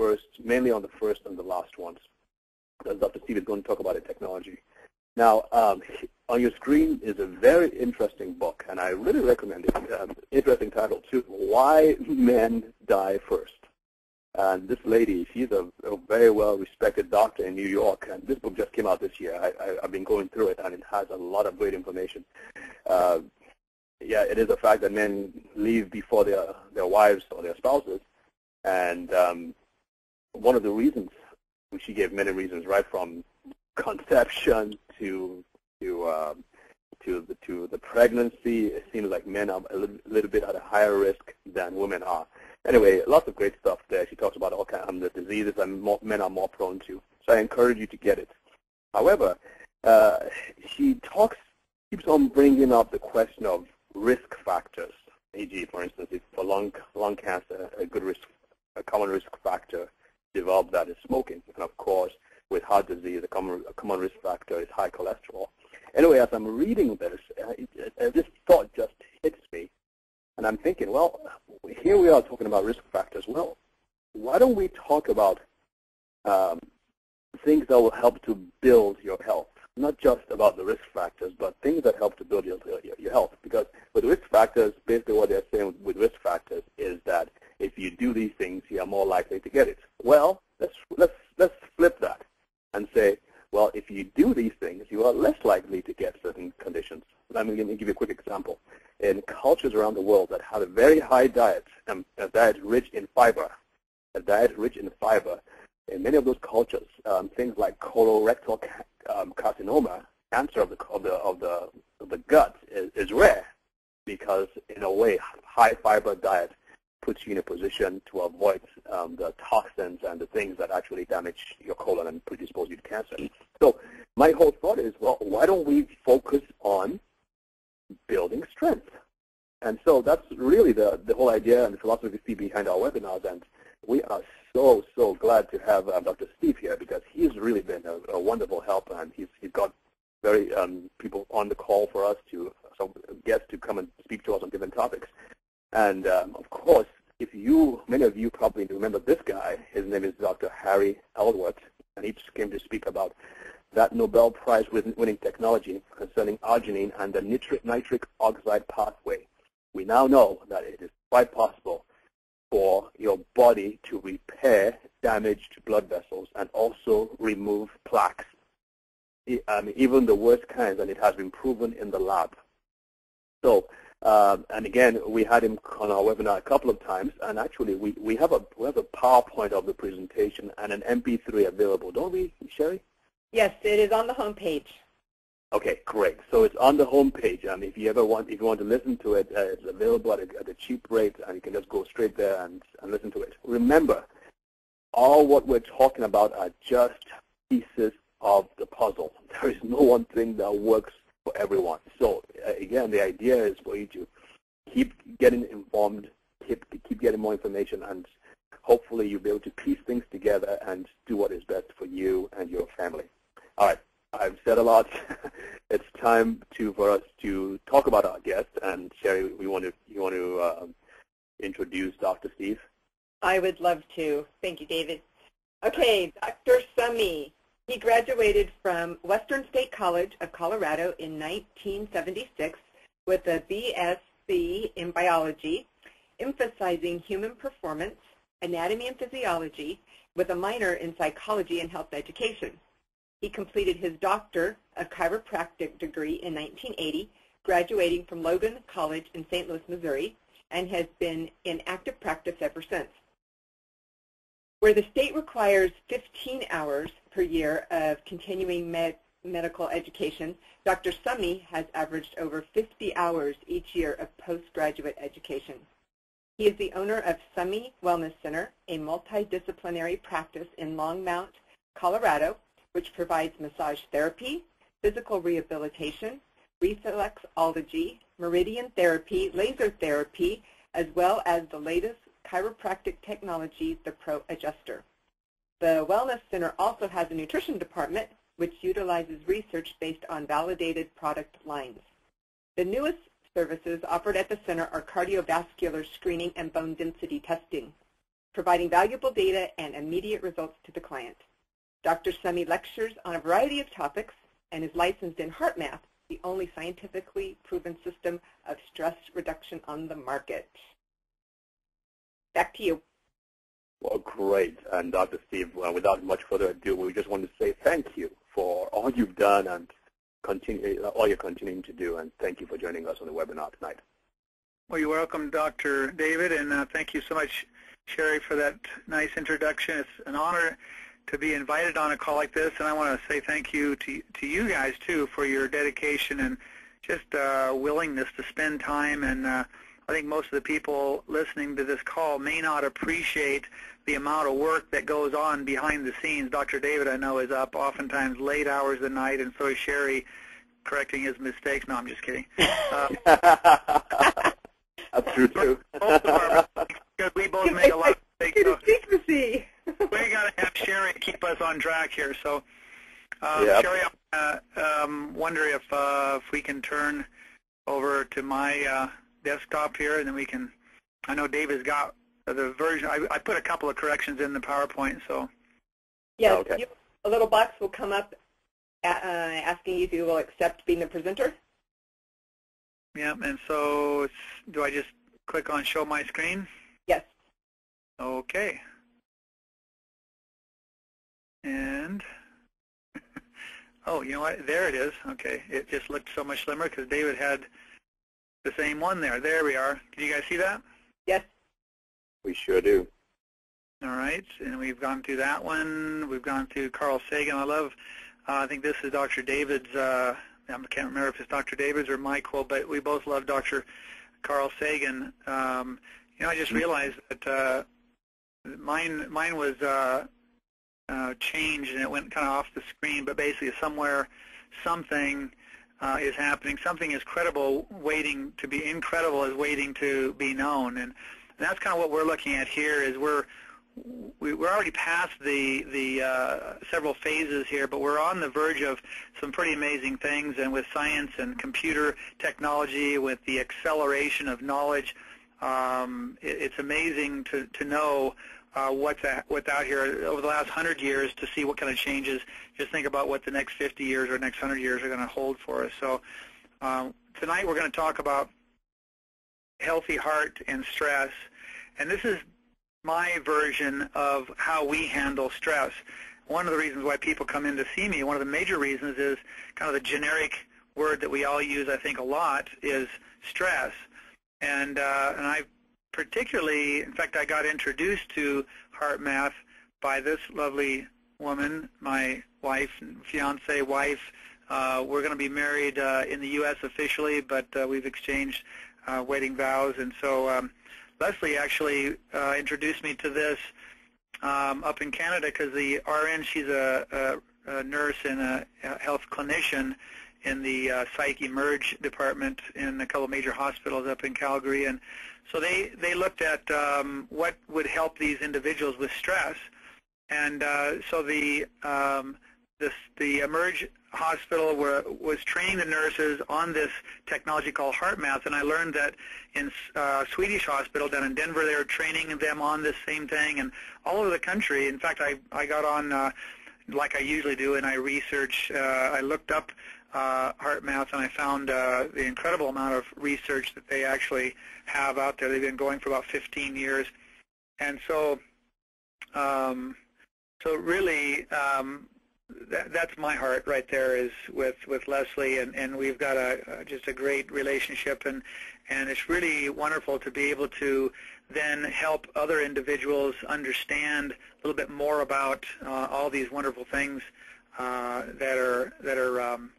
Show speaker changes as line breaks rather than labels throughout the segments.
first, mainly on the first and the last ones. Dr. Steve is going to talk about the technology. Now, um, on your screen is a very interesting book, and I really recommend it. Um, interesting title, too, Why Men Die First. And this lady, she's a, a, very well-respected doctor in New York, and this book just came out this year. I, have been going through it, and it has a lot of great information. Uh, yeah, it is a fact that men leave before their their wives or their spouses, and um, one of the reasons, she gave many reasons, right from conception to to um, to the to the pregnancy. It seems like men are a little, little bit at a higher risk than women are. Anyway, lots of great stuff there. She talks about all kinds of the diseases that men are more prone to. So I encourage you to get it. However, uh, she talks keeps on bringing up the question of risk factors. E.g., for instance, if for lung lung cancer, a good risk, a common risk factor developed that is smoking, and of course, with heart disease, a common a common risk factor is high cholesterol. Anyway, as I'm reading this, uh, uh, this thought just hits me, and I'm thinking, well, here we are talking about risk factors. Well, why don't we talk about um, things that will help to build your health? Not just about the risk factors, but things that help to build your, your, your health. Because with risk factors, basically what they're saying with risk factors is that if you do these things, you are more likely to get it. Well, let's let's let's flip that and say, well, if you do these things, you are less likely to get certain conditions. Let me, give you a quick example. In cultures around the world that have a very high diet, um, a diet rich in fiber, a diet rich in fiber, in many of those cultures, um, things like colorectal ca um, carcinoma, cancer of the, of the, of the, of the gut, is, is rare because, in a way, high fiber diet puts you in a position to avoid um, the toxins and the things that actually damage your colon and predispose you to cancer. So my whole thought is, well, why don't we focus on building strength? And so that's really the, the whole idea and the philosophy behind our webinars. And we are so, so glad to have uh, Dr. Steve here because he's really been a, a wonderful help and he's, he's got very um, people on the call for us to so guests to come and speak to us on different topics. And um, you, many of you probably remember this guy. His name is Dr. Harry Ellsworth, and he came to speak about that Nobel Prize winning technology concerning arginine and the nitric, nitric oxide pathway. We now know that it is quite possible for your body to repair damaged blood vessels and also remove plaques, um, even the worst kinds, and it has been proven in the lab. So um, and again, we had him on our webinar a couple of times, and actually we, we have a we have a PowerPoint of the presentation and an MP3 available, don't we, Sherry?
Yes, it is on the home page.
Okay, great. So it's on the home page, and if you ever want, if you want to listen to it, uh, it's available at a, at a cheap rate, and you can just go straight there and, and listen to it. Remember, all what we're talking about are just pieces of the puzzle. There is no one thing that works for everyone. So uh, again, the idea is for you to keep getting informed, keep, keep getting more information, and hopefully you'll be able to piece things together and do what is best for you and your family. All right, I've said a lot. it's time to for us to talk about our guest. And Sherry, we want to you want to uh, introduce Dr. Steve.
I would love to. Thank you, David. Okay, Dr. Sami he graduated from Western State College of Colorado in 1976 with a BSc in biology, emphasizing human performance, anatomy and physiology, with a minor in psychology and health education. He completed his Doctor of Chiropractic degree in 1980, graduating from Logan College in St. Louis, Missouri, and has been in active practice ever since. Where the state requires 15 hours per year of continuing med medical education, Dr. Sami has averaged over 50 hours each year of postgraduate education. He is the owner of Sami Wellness Center, a multidisciplinary practice in Longmont, Colorado, which provides massage therapy, physical rehabilitation, reflexology, meridian therapy, laser therapy, as well as the latest chiropractic technology, the Pro Adjuster. The Wellness Center also has a nutrition department which utilizes research based on validated product lines. The newest services offered at the center are cardiovascular screening and bone density testing. providing valuable data and immediate results to the client. Dr. Sami lectures on a variety of topics and is licensed in HeartMath, the only scientifically proven system of stress reduction on the market. Back to you.
Well, great. And Dr. Steve, well, without much further ado, we just want to say thank you for all you've done and continue, all you're continuing to do. And thank you for joining us on the webinar tonight.
Well, you're welcome, Dr. David, and uh, thank you so much, Sherry, for that nice introduction. It's an honor to be invited on a call like this, and I want to say thank you to, to you guys, too, for your dedication and just uh, willingness to spend time. And uh, I think most of the people listening to this call may not appreciate the amount of work that goes on behind the scenes. Dr. David, I know, is up oftentimes late hours of the night, and so is Sherry correcting his mistakes. No, I'm just kidding.
Uh, That's true too.
because we both make a lot of mistakes. So
secrecy.
we got to have Sherry keep us on track here. So, uh,
Yep.
Sherry, I uh, um, wonder if uh, if we can turn over to my uh, desktop here, and then we can. I know David's got the version. I, I put a couple of corrections in the PowerPoint, so
Yes,
Okay.
you, a little box will come up uh, asking you if you will accept being the presenter.
yeah. And so, it's, do I just click on Show My Screen?
Yes.
Okay. And, oh, you know what? There it is. Okay. It just looked so much slimmer because David had the same one there. There we are. Can you guys see that?
Yes.
We sure do.
All right. And we've gone through that one. We've gone through Carl Sagan. I love, uh, I think this is Dr. David's, uh, I can't remember if it's Dr. David's or Michael, but we both love Dr. Carl Sagan. Um, you know, I just realized that uh, mine mine was uh, uh, changed and it went kind of off the screen, but basically somewhere something uh, is happening. Something is credible waiting to be incredible is waiting to be known, and, and that's kind of what we're looking at here. Is we're we- we're already past the the uh, several phases here, but we're on the verge of some pretty amazing things. And with science and computer technology, with the acceleration of knowledge, um, it, it's amazing to to know uh, what's a, what's out here over the last hundred years to see what kind of changes. Just think about what the next 50 years or next hundred years are going to hold for us. So um, tonight we're going to talk about healthy heart and stress, and this is my version of how we handle stress. One of the reasons why people come in to see me, one of the major reasons is kind of the generic word that we all use, I think, a lot is stress. And uh, and I particularly, in fact, I got introduced to HeartMath by this lovely woman, my wife, fiance wife. Uh, we're going to be married uh, in the U.S. officially, but uh, we've exchanged uh, wedding vows, and so um, Leslie actually uh, introduced me to this um, up in Canada because the RN, she's a, a, a nurse and a, a health clinician in the uh, Psych Emerge department in a couple of major hospitals up in Calgary, and so they they looked at um, what would help these individuals with stress, and uh, so the um, this the Emerge hospital were, was training the nurses on this technology called HeartMath, and I learned that in uh, Swedish hospital down in Denver, they were training them on this same thing, and all over the country. In fact, I I got on uh, like I usually do, and I researched. Uh, I looked up uh, HeartMath, and I found uh, the incredible amount of research that they actually have out there. They've been going for about 15 years, and so um, so really. Um, that, that's my heart right there is with with Leslie and and we've got a, just a great relationship and and it's really wonderful to be able to then help other individuals understand a little bit more about uh, all these wonderful things uh, that are that are um,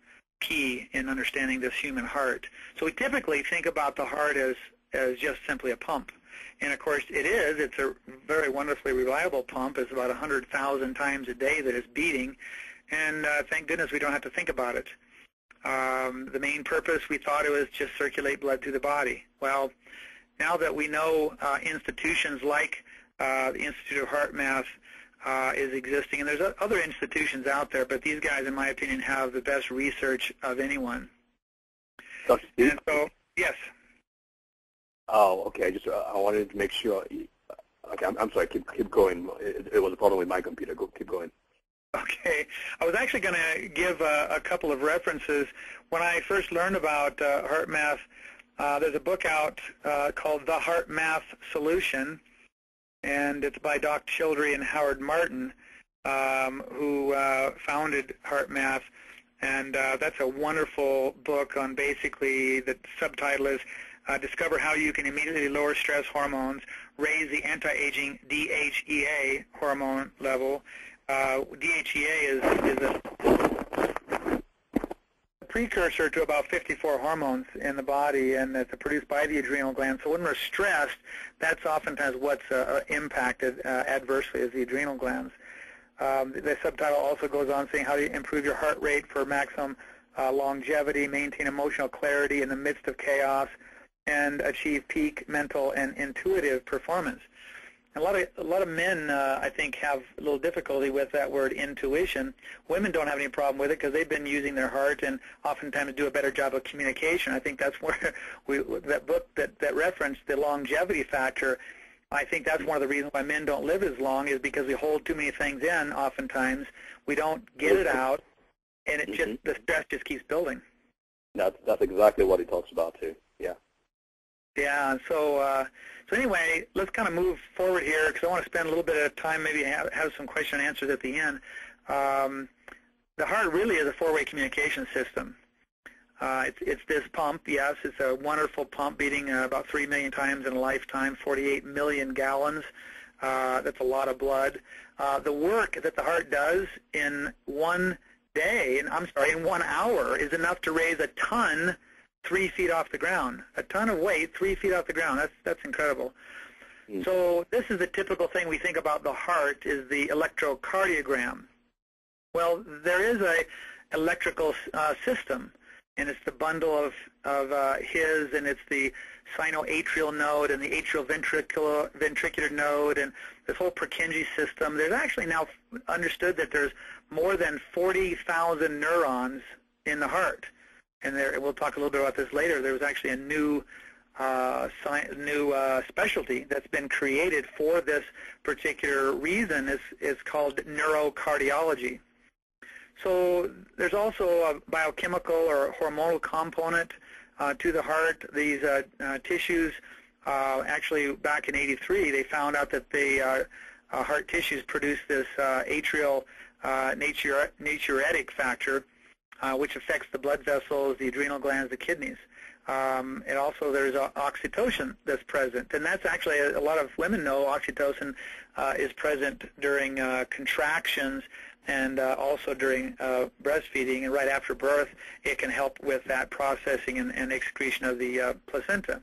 key in understanding this human heart. So we typically think about the heart as as just simply a pump. And of course it is. It's a very wonderfully reliable pump. It's about 100,000 times a day that it's beating. And uh, thank goodness we don't have to think about it. Um, the main purpose, we thought it was just circulate blood through the body. Well, now that we know uh, institutions like uh, the Institute of HeartMath uh, is existing, and there's other institutions out there, but these guys, in my opinion, have the best research of anyone.
Dr. Steve?
And so, yes.
Oh, okay. I just uh, I wanted to make sure. uh, Okay, I'm, I'm sorry. Keep keep going. It, it, was a problem with my computer. Go, keep going.
Okay, I was actually going to give a, a, couple of references. When I first learned about uh, HeartMath, uh, there's a book out uh, called The HeartMath Solution, and it's by Doc Childre and Howard Martin, um, who uh, founded HeartMath. And uh, that's a wonderful book on basically the subtitle is uh, Discover How You Can Immediately Lower Stress Hormones, Raise the Anti-Aging DHEA Hormone Level. Uh, DHEA is, is a precursor to about 54 hormones in the body, and it's produced by the adrenal gland. So when we're stressed, that's oftentimes what's uh, uh impacted uh, adversely is the adrenal glands. Um, the subtitle also goes on saying how to improve your heart rate for maximum uh, longevity, maintain emotional clarity in the midst of chaos, and achieve peak mental and intuitive performance. A lot of a lot of men, uh, I think, have a little difficulty with that word intuition. Women don't have any problem with it because they've been using their heart and oftentimes do a better job of communication. I think that's where we that book that that referenced the longevity factor I think that's one of the reasons why men don't live as long is because we hold too many things in oftentimes. We don't get it out, and it mm -hmm. just mm-hmm. the stress just keeps building.
That's that's exactly what he talks about too. Yeah.
Yeah. So uh, so anyway, let's kind of move forward here because I want to spend a little bit of time, maybe have, have some question and answers at the end. Um, the heart really is a four-way communication system. Uh, it's, it's this pump, yes. It's a wonderful pump beating uh, about 3 million times in a lifetime, 48 million gallons. Uh, that's a lot of blood. Uh, the work that the heart does in one day, and I'm sorry, in one hour, is enough to raise a ton three feet off the ground. A ton of weight three feet off the ground. That's, that's incredible. Mm. So this is the typical thing we think about the heart is the electrocardiogram. Well, there is a electrical uh, system and it's the bundle of, of uh, His, and it's the sinoatrial node and the atrial ventricular, ventricular node and this whole Purkinje system. There's actually now understood that there's more than 40,000 neurons in the heart. And there, we'll talk a little bit about this later. There was actually a new uh, new uh, specialty that's been created for this particular reason. is is called neurocardiology. So there's also a biochemical or hormonal component uh, to the heart. These uh, uh, tissues, uh, actually back in 83, they found out that the heart tissues produce this atrial natriuretic factor, which affects the blood vessels, the adrenal glands, the kidneys. Um, and also there's oxytocin that's present. And that's actually, a, a lot of women know oxytocin is present during contractions and uh, also during uh, breastfeeding and right after birth, it can help with that processing and, and excretion of the uh, placenta.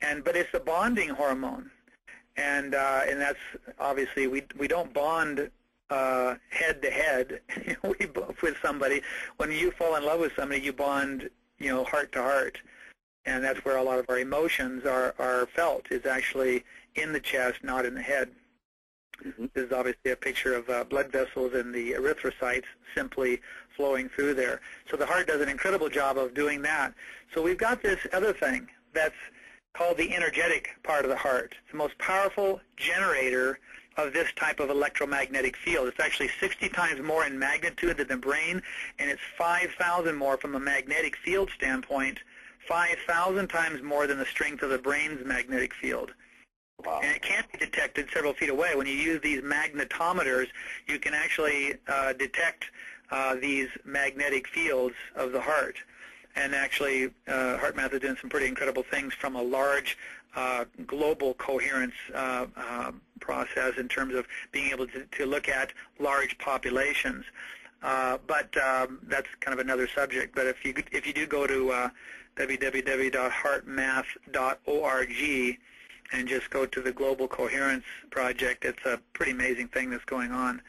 And but it's a bonding hormone, and uh, and that's obviously we we don't bond uh, head to head we with somebody. When you fall in love with somebody, you bond you know heart to heart, and that's where a lot of our emotions are are felt is actually in the chest, not in the head. Mm-hmm. This is obviously a picture of uh, blood vessels and the erythrocytes simply flowing through there. So the heart does an incredible job of doing that. So we've got this other thing that's called the energetic part of the heart. It's the most powerful generator of this type of electromagnetic field. It's actually 60 times more in magnitude than the brain, and it's 5,000 more from a magnetic field standpoint, 5,000 times more than the strength of the brain's magnetic field. Wow. And it can be detected several feet away. When you use these magnetometers, you can actually uh, detect uh, these magnetic fields of the heart. And actually, uh, HeartMath is doing some pretty incredible things from a large uh, global coherence uh, uh, process in terms of being able to, to look at large populations. Uh, but um, that's kind of another subject. But if you if you do go to uh, www.heartmath.org, and just go to the Global Coherence Project. It's a pretty amazing thing that's going on.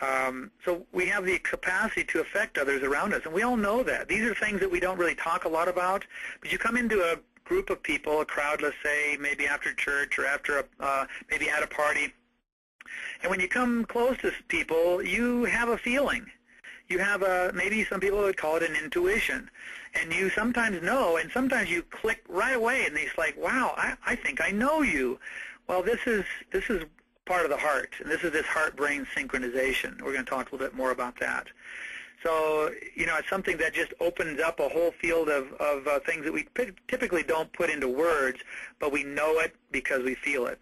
Um, so we have the capacity to affect others around us, and we all know that. These are things that we don't really talk a lot about, but you come into a group of people, a crowd, let's say, maybe after church or after a, uh, maybe at a party, and when you come close to people, you have a feeling. You have a, maybe some people would call it an intuition and you sometimes know, and sometimes you click right away, and it's like, wow, I, I think I know you. Well, this is this is part of the heart, and this is this heart-brain synchronization. We're going to talk a little bit more about that. So, you know, it's something that just opens up a whole field of, of uh, things that we typically don't put into words, but we know it because we feel it.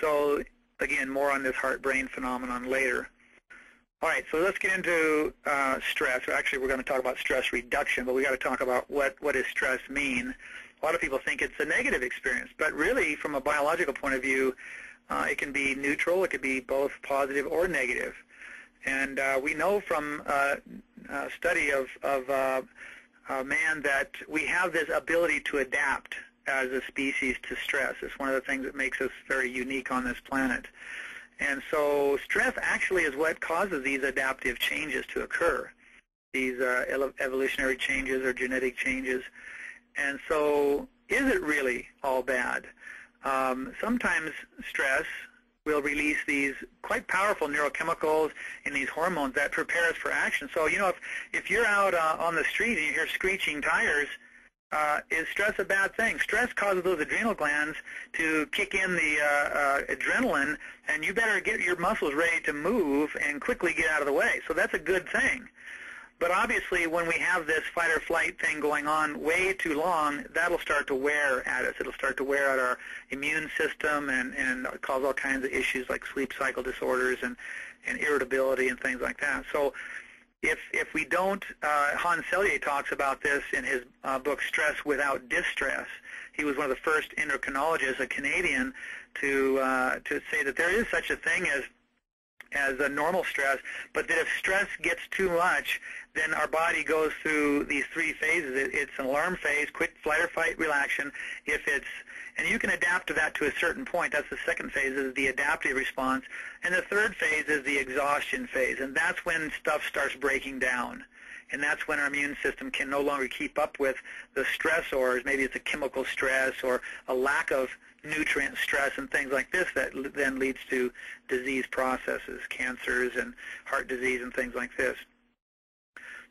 So, again, more on this heart-brain phenomenon later. All right, so let's get into uh, stress. Actually, we're going to talk about stress reduction, but we got to talk about what, what does stress mean. A lot of people think it's a negative experience, but really, from a biological point of view, uh, it can be neutral. It could be both positive or negative. And uh, we know from uh, a study of, of uh, man that we have this ability to adapt as a species to stress. It's one of the things that makes us very unique on this planet. And so stress actually is what causes these adaptive changes to occur, these uh, evolutionary changes or genetic changes. And so is it really all bad? Um, sometimes stress will release these quite powerful neurochemicals and these hormones that prepare us for action. So, you know, if, if you're out uh, on the street and you hear screeching tires, uh, is stress a bad thing? Stress causes those adrenal glands to kick in the uh, uh, adrenaline, and you better get your muscles ready to move and quickly get out of the way. So that's a good thing. But obviously, when we have this fight or flight thing going on way too long, that'll start to wear at us. It'll start to wear at our immune system and, and cause all kinds of issues like sleep cycle disorders and, and irritability and things like that. So if if we don't, uh, Hans Selye talks about this in his uh, book Stress Without Distress. He was one of the first endocrinologists, a Canadian, to uh, to say that there is such a thing as as a normal stress, but that if stress gets too much, then our body goes through these three phases. It's an alarm phase, quick flight or fight relaxation. If it's and you can adapt to that to a certain point. That's the second phase is the adaptive response. And the third phase is the exhaustion phase. And that's when stuff starts breaking down. And that's when our immune system can no longer keep up with the stressors. Maybe it's a chemical stress or a lack of nutrient stress and things like this that then leads to disease processes, cancers and heart disease and things like this.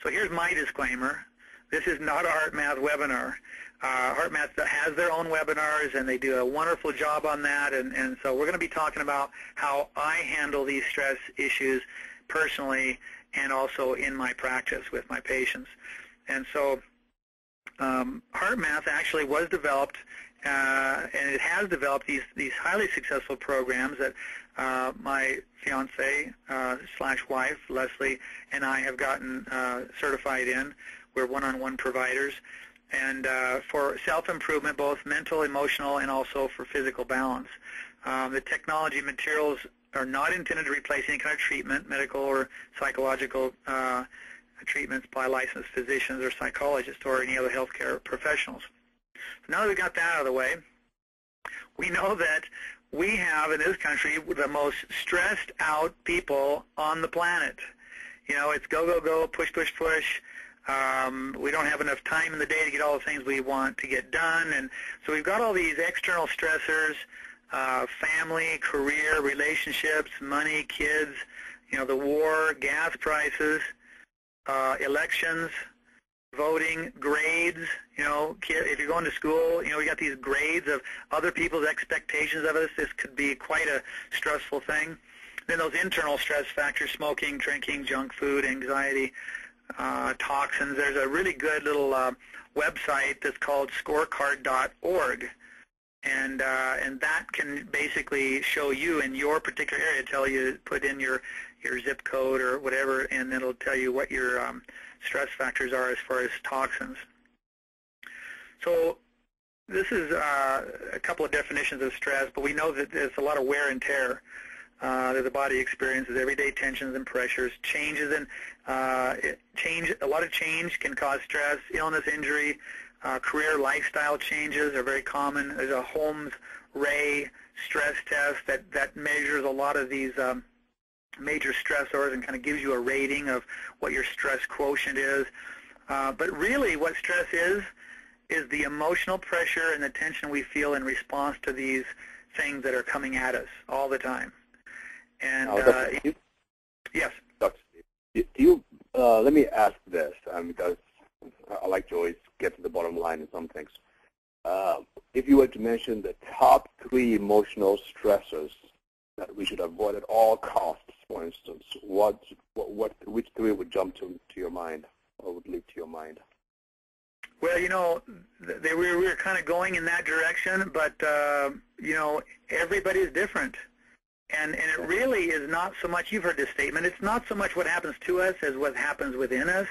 So here's my disclaimer. This is not a HeartMath webinar. Uh, HeartMath has their own webinars, and they do a wonderful job on that. And, and so we're going to be talking about how I handle these stress issues personally and also in my practice with my patients. And so um, HeartMath actually was developed, uh, and it has developed these, these highly successful programs that uh, my fiance uh, slash wife, Leslie, and I have gotten uh, certified in. We're one-on-one providers and uh, for self-improvement, both mental, emotional, and also for physical balance. Um, the technology materials are not intended to replace any kind of treatment, medical or psychological uh, treatments by licensed physicians or psychologists or any other healthcare professionals. So now that we've got that out of the way, we know that we have in this country the most stressed out people on the planet. You know, it's go, go, go, push, push, push. Um, we don't have enough time in the day to get all the things we want to get done. And so we've got all these external stressors, uh, family, career, relationships, money, kids, you know, the war, gas prices, uh, elections, voting, grades, you know, if you're going to school, you know, we got these grades of other people's expectations of us. This could be quite a stressful thing. Then those internal stress factors, smoking, drinking, junk food, anxiety, uh, toxins. There's a really good little uh, website that's called scorecard.org. And, uh, and that can basically show you in your particular area, tell you, put in your, your zip code or whatever, and it'll tell you what your um, stress factors are as far as toxins. So this is uh, a couple of definitions of stress, but we know that there's a lot of wear and tear uh, that the body experiences, everyday tensions and pressures, changes in uh, change. A lot of change can cause stress, illness, injury, uh, career, lifestyle changes are very common. There's a Holmes Ray stress test that that measures a lot of these um, major stressors and kind of gives you a rating of what your stress quotient is. Uh, but really, what stress is is the emotional pressure and the tension we feel in response to these things that are coming at us all the time. And uh, yes,
Dr. Do you uh, let me ask this um, because I like to always get to the bottom line in some things. Uh, if you were to mention the top three emotional stressors that we should avoid at all costs, for instance, what, what, what which three would jump to, to your mind or would leap to your mind?
Well, you know, they, we, were, kind of going in that direction, but, uh, you know, everybody is different. And, and it really is not so much, you've heard this statement, it's not so much what happens to us as what happens within us.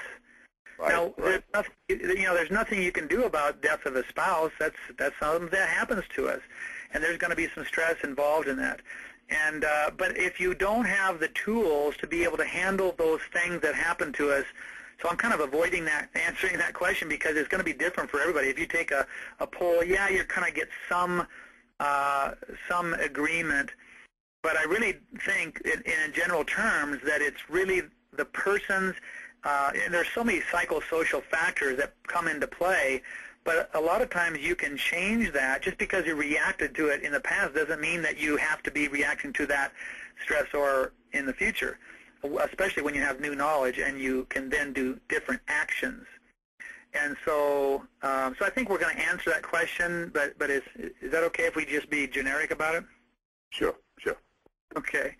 Right,
now,
right.
there's nothing, you know, there's nothing you can do about death of a spouse. That's that's something that happens to us, and there's going to be some stress involved in that. And uh, but if you don't have the tools to be able to handle those things that happen to us, so I'm kind of avoiding that answering that question because it's going to be different for everybody. If you take a, a poll, yeah, you kind of get some uh, some agreement, but I really think in, in general terms that it's really the person's uh, and there's so many psychosocial factors that come into play, but a lot of times you can change that. Just because you reacted to it in the past doesn't mean that you have to be reacting to that stressor in the future, especially when you have new knowledge and you can then do different actions. And so, um, so I think we're going to answer that question, but but is is that okay if we just be generic about it?
Sure, sure.
Okay.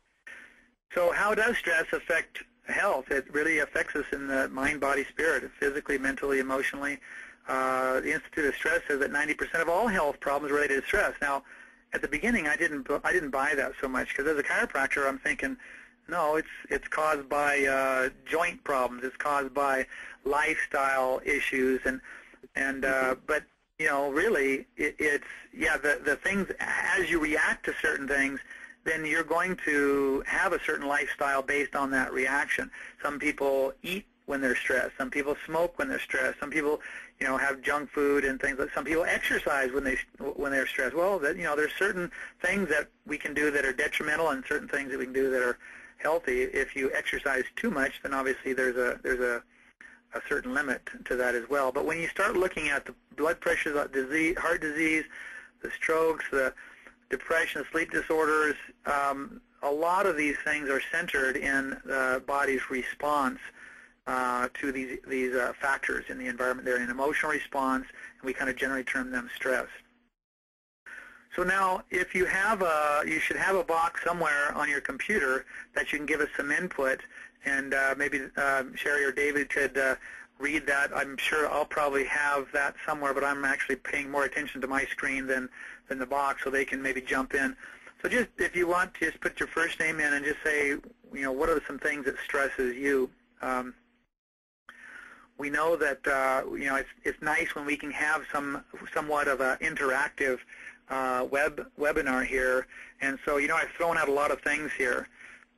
So how does stress affect health. It really affects us in the mind, body, spirit, physically, mentally, emotionally. Uh, the Institute of Stress says that 90% of all health problems are related to stress. Now, at the beginning, I didn't I didn't buy that so much because as a chiropractor, I'm thinking, no, it's it's caused by uh, joint problems. It's caused by lifestyle issues, and and uh, but you know, really, it, it's yeah, the the things as you react to certain things then you're going to have a certain lifestyle based on that reaction. Some people eat when they're stressed. Some people smoke when they're stressed. Some people, you know, have junk food and things. Like some people exercise when they when they're stressed. Well, that you know, there's certain things that we can do that are detrimental, and certain things that we can do that are healthy. If you exercise too much, then obviously there's a there's a a certain limit to that as well. But when you start looking at the blood pressure, disease, heart disease, the strokes, the depression, sleep disorders, um, a lot of these things are centered in the body's response uh, to these these uh, factors in the environment. They're an emotional response, and we kind of generally term them stress. So now, if you have a, you should have a box somewhere on your computer that you can give us some input, and uh, maybe uh, Sherry or David could uh, read that. I'm sure I'll probably have that somewhere, but I'm actually paying more attention to my screen than in the box so they can maybe jump in. So just if you want just put your first name in and just say, you know, what are some things that stresses you? Um, we know that uh, you know it's it's nice when we can have some somewhat of an interactive uh, web webinar here, and so you know I've thrown out a lot of things here,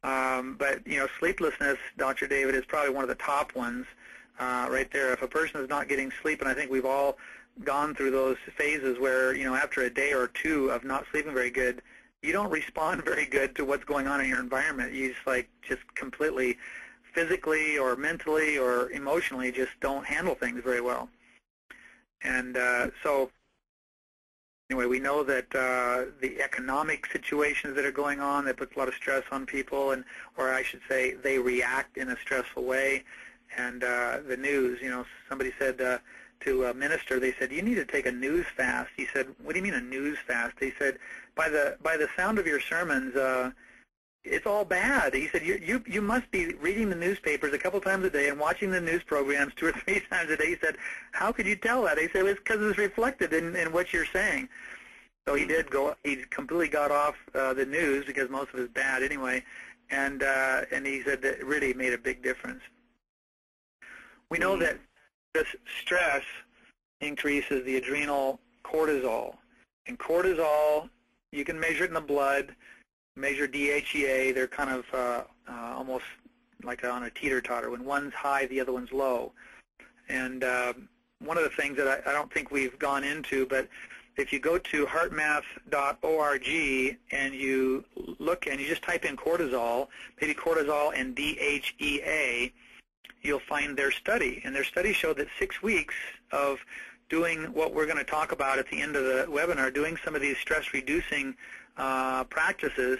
um, but you know sleeplessness, Dr. David, is probably one of the top ones uh, right there. If a person is not getting sleep, and I think we've all gone through those phases where, you know, after a day or two of not sleeping very good, you don't respond very good to what's going on in your environment. You just like just completely physically or mentally or emotionally just don't handle things very well. And uh, so anyway, we know that uh, the economic situations that are going on, that puts a lot of stress on people, and or I should say they react in a stressful way. And uh, the news, you know, somebody said uh, to a minister, they said, you need to take a news fast. He said, what do you mean a news fast? He said, by the by the sound of your sermons, uh, it's all bad. He said, you, you, you must be reading the newspapers a couple times a day and watching the news programs two or three times a day. He said, how could you tell that? He said, it's because it's reflected in, in what you're saying. So he did go, he completely got off uh, the news because most of it's bad anyway. And, uh, and he said that it really made a big difference. We know mm. that this stress increases the adrenal cortisol. And cortisol, you can measure it in the blood, measure DHEA. They're kind of uh, uh, almost like on a teeter-totter. When one's high, the other one's low. And uh, one of the things that I, I don't think we've gone into, but if you go to heartmath.org and you look and you just type in cortisol, maybe cortisol and DHEA, you'll find their study. And their study showed that six weeks of doing what we're going to talk about at the end of the webinar, doing some of these stress-reducing uh, practices,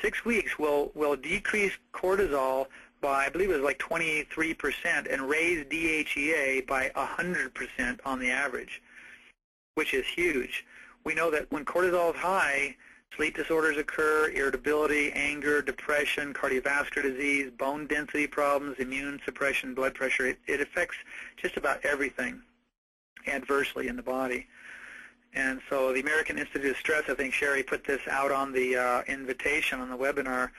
six weeks will, will decrease cortisol by, I believe it was like 23%, and raise DHEA by 100% on the average, which is huge. we know that when cortisol is high, sleep disorders occur, irritability, anger, depression, cardiovascular disease, bone density problems, immune suppression, blood pressure. It, it affects just about everything adversely in the body. And so the American Institute of Stress, I think Sherry put this out on the uh, invitation on the webinar,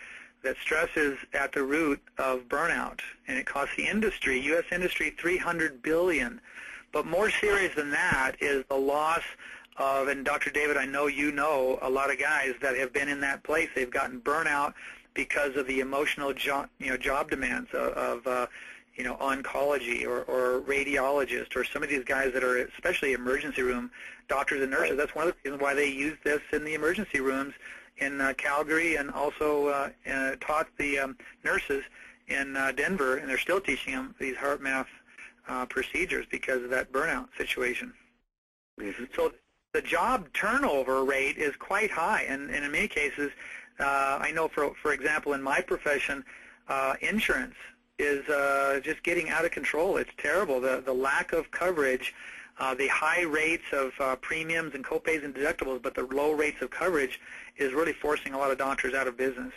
that stress is at the root of burnout, and it costs the industry, U.S. industry, 300 billion. But more serious than that is the loss of, and Dr. David, I know you know a lot of guys that have been in that place. They've gotten burnout because of the emotional job, you know, job demands of, of uh, you know, oncology or, or radiologist or some of these guys that are especially emergency room doctors and nurses. That's one of the reasons why they use this in the emergency rooms in uh, Calgary and also uh, uh, taught the um, nurses in uh, Denver, and they're still teaching them these HeartMath uh, procedures because of that burnout situation. Mm-hmm. So the job turnover rate is quite high, and, and in many cases, uh, I know, for for example, in my profession, uh, insurance is uh, just getting out of control. It's terrible. The the lack of coverage, uh, the high rates of uh, premiums and copays and deductibles, but the low rates of coverage is really forcing a lot of doctors out of business.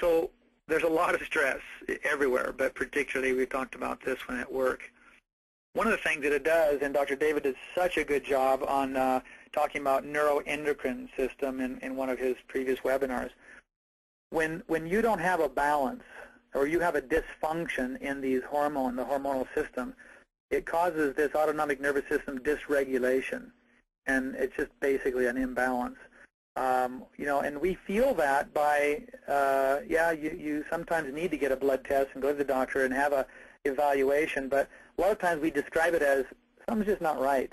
So there's a lot of stress everywhere, but particularly we talked about this one at work. One of the things that it does, and Dr. David did such a good job on uh, talking about neuroendocrine system in, in one of his previous webinars, when, when you don't have a balance or you have a dysfunction in these hormone, the hormonal system, it causes this autonomic nervous system dysregulation, and it's just basically an imbalance. Um, you know, and we feel that by, uh, yeah, you, you sometimes need to get a blood test and go to the doctor and have a evaluation, but a lot of times we describe it as something's just not right.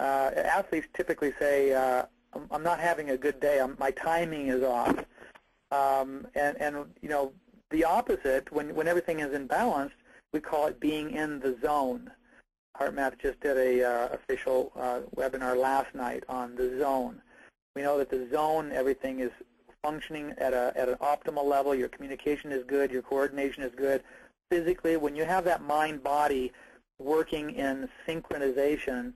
Uh, athletes typically say, uh, I'm not having a good day. I'm, my timing is off. Um, and, and, you know, the opposite, when, when everything is in balance, we call it being in the zone. HeartMath just did a uh, official uh, webinar last night on the zone. We know that the zone, everything is functioning at, a, at an optimal level. Your communication is good. Your coordination is good physically, when you have that mind-body working in synchronization,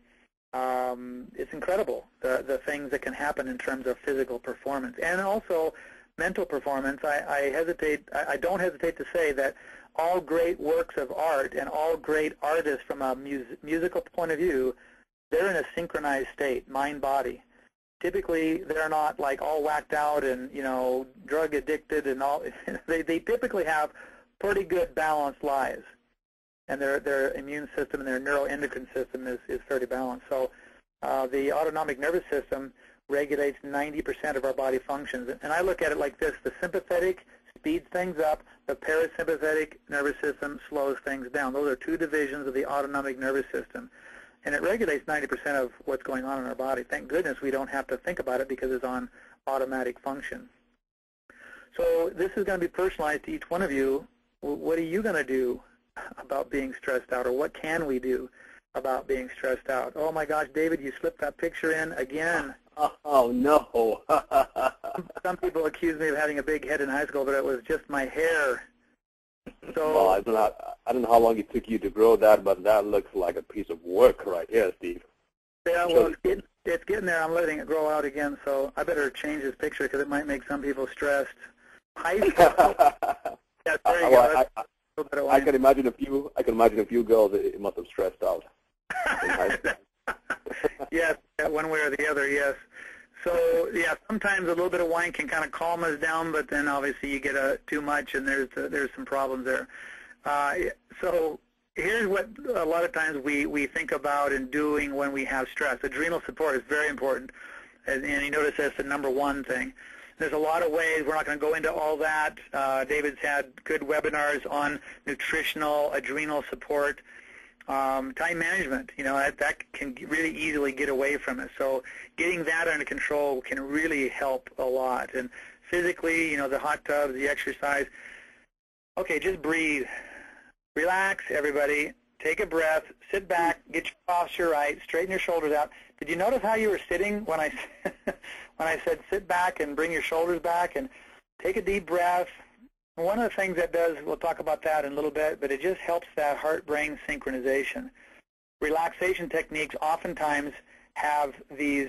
um, it's incredible, the, the things that can happen in terms of physical performance. And also mental performance, I, I hesitate, I, I don't hesitate to say that all great works of art and all great artists from a mus musical point of view, they're in a synchronized state, mind-body. Typically, they're not like all whacked out and, you know, drug addicted and all. they, they typically have pretty good balanced lives. And their, their immune system and their neuroendocrine system is, is fairly balanced. So uh, the autonomic nervous system regulates 90% of our body functions. And I look at it like this. The sympathetic speeds things up. The parasympathetic nervous system slows things down. Those are two divisions of the autonomic nervous system. And it regulates 90% of what's going on in our body. Thank goodness we don't have to think about it because it's on automatic function. So this is going to be personalized to each one of you what are you going to do about being stressed out, or what can we do about being stressed out? Oh my gosh, David, you slipped that picture in again.
Oh, no.
Some people accuse me of having a big head in high school, but it was just my hair.
So, well, I don't, know, I don't know how long it took you to grow that, but that looks like a piece of work right here, Steve.
Yeah, well, it's getting, it's getting there. I'm letting it grow out again, so I better change this picture because it might make some people stressed. High school,
Yeah, there you well, go. I, I, I can imagine a few. I can imagine a few girls that must have stressed out.
yes, one way or the other. Yes. So yeah, sometimes a little bit of wine can kind of calm us down, but then obviously you get a, too much, and there's uh, there's some problems there. Uh, so here's what a lot of times we we think about and doing when we have stress. Adrenal support is very important, and, and you notice that's the number one thing. There's a lot of ways. We're not going to go into all that. Uh, David's had good webinars on nutritional, adrenal support, um, time management. You know, that, that can really easily get away from us. So getting that under control can really help a lot. And physically, you know, the hot tubs, the exercise. Okay, just breathe. Relax, everybody. Take a breath. Sit back. Get your posture right. Straighten your shoulders out. Did you notice how you were sitting when I when I said sit back and bring your shoulders back and take a deep breath. One of the things that does, we'll talk about that in a little bit, but it just helps that heart-brain synchronization. Relaxation techniques oftentimes have these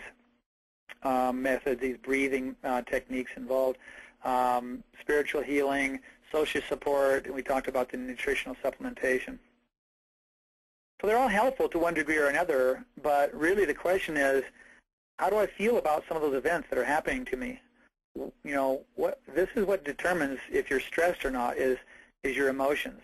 um, methods, these breathing uh, techniques involved, um, spiritual healing, social support, and we talked about the nutritional supplementation. So they're all helpful to one degree or another, but really the question is, how do I feel about some of those events that are happening to me? You know, what this is what determines if you're stressed or not is is your emotions.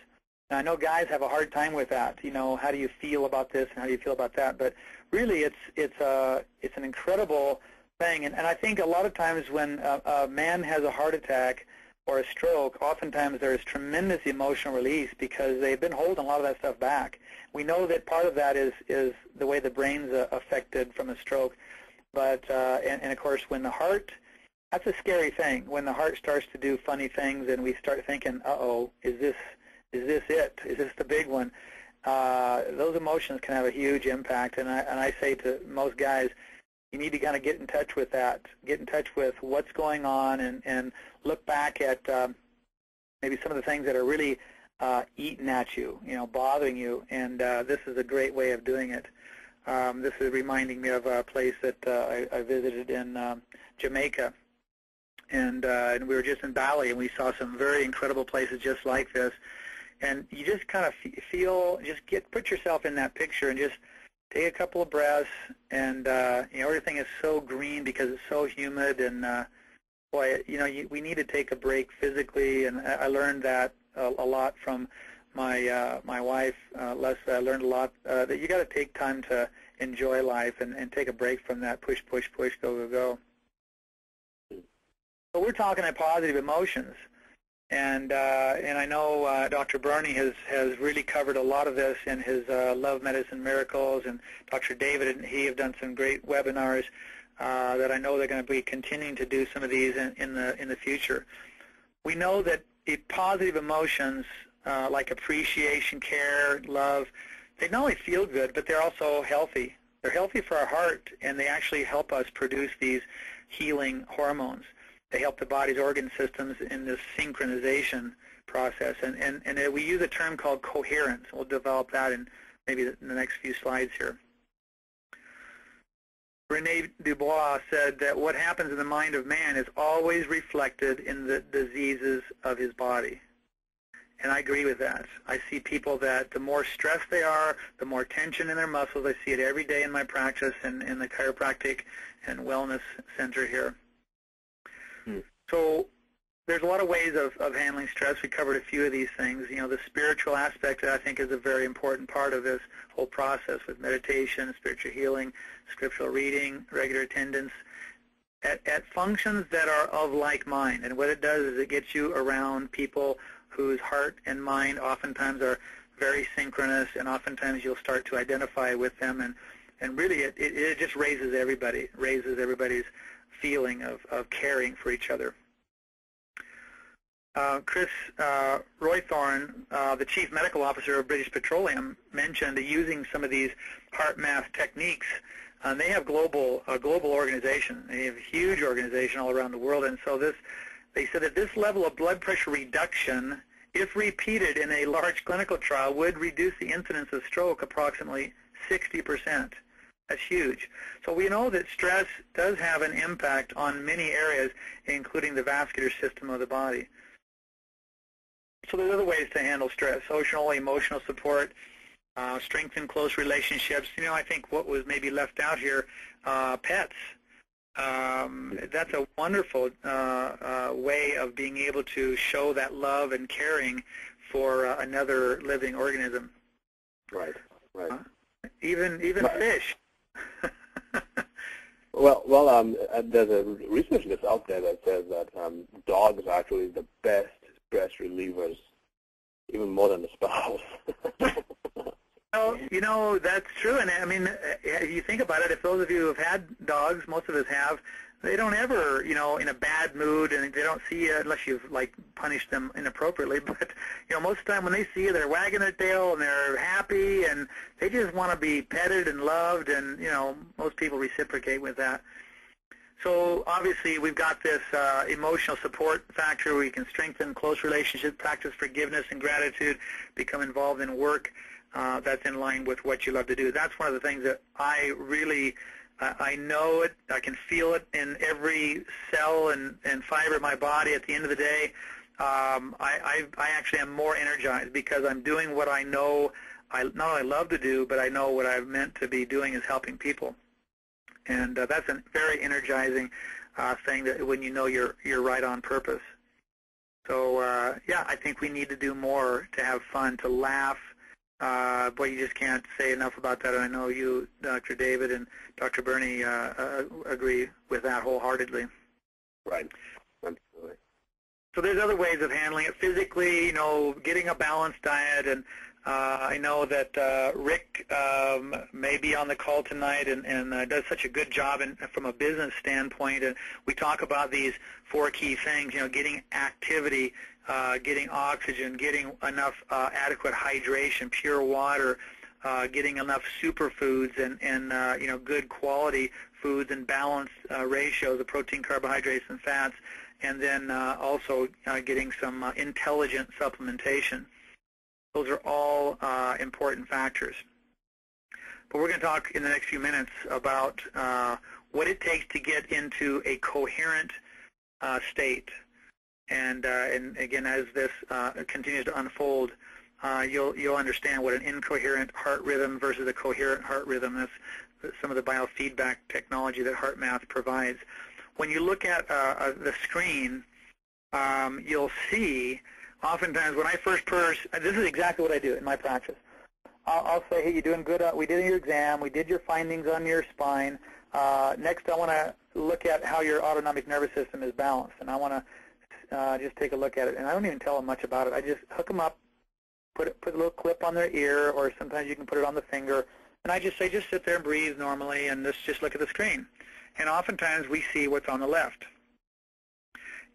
Now, I know guys have a hard time with that. You know, how do you feel about this and how do you feel about that? But really, it's it's a it's an incredible thing. And, and I think a lot of times when a, a man has a heart attack or a stroke, oftentimes there is tremendous emotional release because they've been holding a lot of that stuff back. We know that part of that is is the way the brain's uh, affected from a stroke. But uh, and, and of course, when the heart that's a scary thing when the heart starts to do funny things and we start thinking, uh-oh, is this is this it? Is this the big one? Uh, those emotions can have a huge impact, and I and I say to most guys, you need to kind of get in touch with that, get in touch with what's going on, and and look back at um, maybe some of the things that are really uh, eating at you, you know, bothering you, and uh, this is a great way of doing it. Um, this is reminding me of a place that uh, I, I visited in um, Jamaica and uh, and we were just in Bali, and we saw some very incredible places just like this. And you just kind of feel, just get put yourself in that picture, and just take a couple of breaths. And uh, you know everything is so green because it's so humid, and uh, boy, you know you, we need to take a break physically. And I, I learned that a, a lot from my uh, my wife, uh, Leslie. I learned a lot uh, that you got to take time to enjoy life and, and take a break from that push, push, push, go, go, go. But we're talking about positive emotions. And uh, and I know uh, Dr. Bernie has has really covered a lot of this in his uh, Love Medicine Miracles, and Dr. David and he have done some great webinars uh, that I know they're going to be continuing to do some of these in, in the in the future. We know that positive emotions uh, like appreciation, care, love, they not only feel good, but they're also healthy. They're healthy for our heart, and they actually help us produce these healing hormones. They help the body's organ systems in this synchronization process. And, and, and we use a term called coherence. We'll develop that in maybe in the next few slides here. Rene Dubos said that what happens in the mind of man is always reflected in the diseases of his body. And I agree with that. I see people that the more stressed they are, the more tension in their muscles. I see it every day in my practice and in the chiropractic and wellness center here. So there's a lot of ways of, of handling stress. We covered a few of these things. You know, the spiritual aspect, that I think, is a very important part of this whole process with meditation, spiritual healing, scriptural reading, regular attendance, at, at functions that are of like mind. And what it does is it gets you around people whose heart and mind oftentimes are very synchronous, and oftentimes you'll start to identify with them. And, and really, it, it, it just raises everybody, raises everybody's feeling of, of caring for each other. Uh, Chris uh, Roythorne, uh, the Chief Medical Officer of British Petroleum, mentioned using some of these HeartMath techniques. And they have global a global organization. They have a huge organization all around the world. And so this, they said that this level of blood pressure reduction, if repeated in a large clinical trial, would reduce the incidence of stroke approximately 60 percent. That's huge. So we know that stress does have an impact on many areas, including the vascular system of the body. So there's other ways to handle stress, social, emotional support, uh, strengthen close relationships. You know, I think what was maybe left out here, uh, pets. Um, that's a wonderful uh, uh, way of being able to show that love and caring for uh, another living organism.
Right, right.
Uh, even even right. fish.
well, well, um, there's a research that's out there that says that um, dogs are actually the best stress even more than the spouse.
Well, you know, that's true. And I mean, if you think about it, if those of you who have had dogs, most of us have, they don't ever, you know, in a bad mood, and they don't see you unless you've like punished them inappropriately. But you know, most of the time when they see you, they're wagging their tail and they're happy, and they just want to be petted and loved, and you know, most people reciprocate with that. So obviously, we've got this uh, emotional support factor. We can strengthen close relationships, practice forgiveness and gratitude, become involved in work uh, that's in line with what you love to do. That's one of the things that I really I know it. I can feel it in every cell and, and fiber of my body. At the end of the day, um, I, I, I actually am more energized because I'm doing what I know I not only love to do, but I know what I'm meant to be doing is helping people. And uh, that's a very energizing uh, thing that when you know you're you're right on purpose. So uh, yeah, I think we need to do more to have fun, to laugh, uh, boy, you just can't say enough about that. And I know you, Dr. David, and Dr. Bernie uh, uh, agree with that wholeheartedly.
Right. Absolutely.
So there's other ways of handling it physically. You know, getting a balanced diet, and I know that uh, Rick um, may be on the call tonight and, and uh, does such a good job in, from a business standpoint. And we talk about these four key things. You know, getting activity, uh, getting oxygen, getting enough uh, adequate hydration, pure water, uh, getting enough superfoods and, and uh, you know good quality foods and balanced uh, ratios of protein, carbohydrates, and fats, and then uh, also uh, getting some uh, intelligent supplementation. Those are all uh, important factors. But we're going to talk in the next few minutes about uh, what it takes to get into a coherent uh, state and, uh, and again, as this uh, continues to unfold, uh, you'll, you'll understand what an incoherent heart rhythm versus a coherent heart rhythm is, some of the biofeedback technology that HeartMath provides. When you look at the screen, um, you'll see oftentimes when I first purse, this is exactly what I do in my practice. I'll, I'll say, hey, you're doing good. Uh, we did your exam. We did your findings on your spine. Uh, next, I want to look at how your autonomic nervous system is balanced, and I want to uh, just take a look at it. And I don't even tell them much about it. I just hook them up, put it, put a little clip on their ear, or sometimes you can put it on the finger. And I just say, just sit there and breathe normally, and just just look at the screen. And oftentimes we see what's on the left.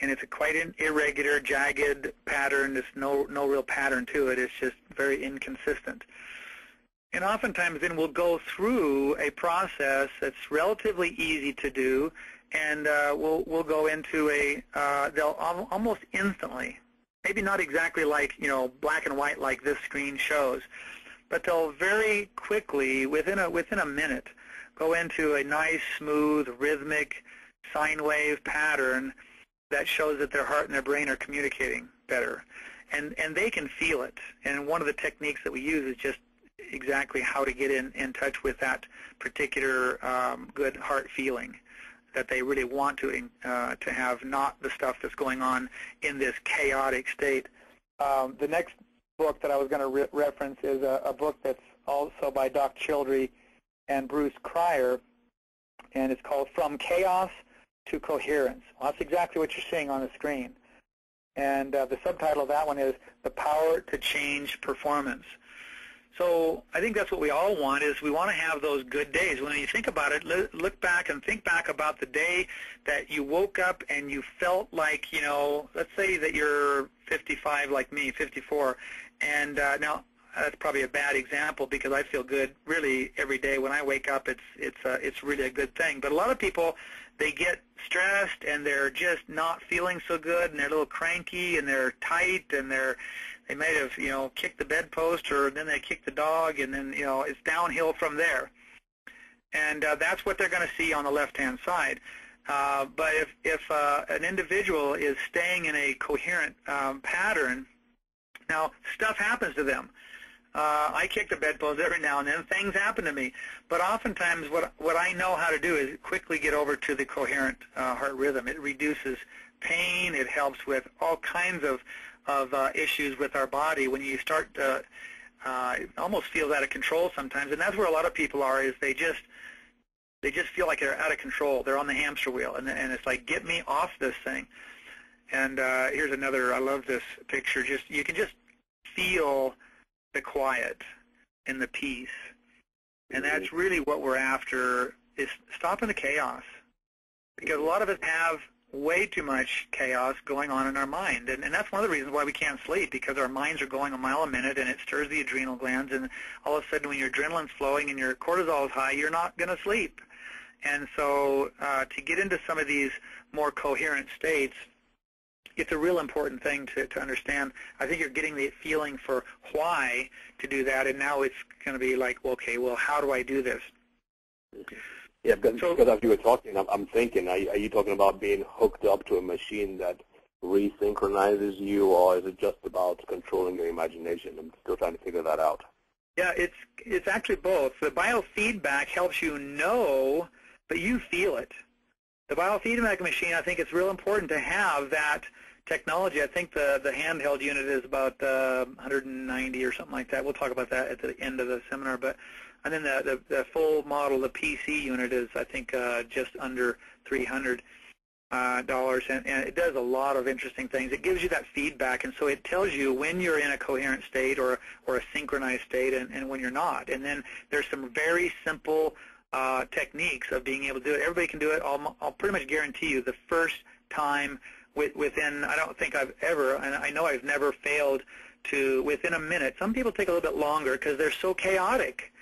And it's a quite an irregular, jagged pattern. There's no no real pattern to it. It's just very inconsistent. And oftentimes then we'll go through a process that's relatively easy to do and uh, we'll we'll go into a uh, they'll al almost instantly, maybe not exactly like you know black and white like this screen shows, but they'll very quickly within a within a minute go into a nice smooth rhythmic sine wave pattern that shows that their heart and their brain are communicating better, and and they can feel it. And one of the techniques that we use is just exactly how to get in, in touch with that particular um, good heart feeling that they really want to uh, to have not the stuff that's going on in this chaotic state. Um, the next book that I was going to re reference is a, a, book that's also by Doc Childre and Bruce Cryer, and it's called From Chaos to Coherence. Well, that's exactly what you're seeing on the screen. And uh, the subtitle of that one is The Power to Change Performance. So I think that's what we all want is we want to have those good days. When you think about it, look back and think back about the day that you woke up and you felt like, you know, let's say that you're 55 like me, 54, and uh, now that's probably a bad example because I feel good really every day when I wake up. It's it's uh, it's really a good thing. But a lot of people they get stressed and they're just not feeling so good and they're a little cranky and they're tight and they're they might have, you know, kicked the bedpost or then they kick the dog and then, you know, it's downhill from there. And uh, that's what they're going to see on the left-hand side. Uh, but if, if uh, an individual is staying in a coherent um, pattern, now stuff happens to them. Uh, I kick the bedpost every now and then. Things happen to me. But oftentimes what, what I know how to do is quickly get over to the coherent uh, heart rhythm. It reduces pain. It helps with all kinds of of uh, issues with our body when you start to uh, almost feel out of control sometimes, and that's where a lot of people are. Is they just they just feel like they're out of control. They're on the hamster wheel, and and it's like get me off this thing. And uh, here's another. I love this picture. Just you can just feel the quiet and the peace, and that's really what we're after. Is stopping the chaos, because a lot of us have way too much chaos going on in our mind. And, and that's one of the reasons why we can't sleep, because our minds are going a mile a minute and it stirs the adrenal glands. And all of a sudden when your adrenaline's flowing and your cortisol is high, you're not going to sleep. And so uh, to get into some of these more coherent states, it's a real important thing to, to understand. I think you're getting the feeling for why to do that, and now it's going to be like, okay, well, how do I do this?
Yeah, because, so, because as you were talking, I'm, I'm thinking, are you, are you talking about being hooked up to a machine that resynchronizes you, or is it just about controlling your imagination? I'm still trying to figure that out.
Yeah, it's it's actually both. The biofeedback helps you know, but you feel it. The biofeedback machine, I think it's real important to have that technology. I think the the handheld unit is about uh, 190 or something like that. We'll talk about that at the end of the seminar. But and then the the, the full model, the PC unit, is I think uh, just under 300 uh, dollars, and, and it does a lot of interesting things. It gives you that feedback, and so it tells you when you're in a coherent state or or a synchronized state, and, and when you're not. And then there's some very simple uh, techniques of being able to do it. Everybody can do it. I'll, I'll pretty much guarantee you the first time within, I don't think I've ever, and I know I've never failed to, within a minute. Some people take a little bit longer because they're so chaotic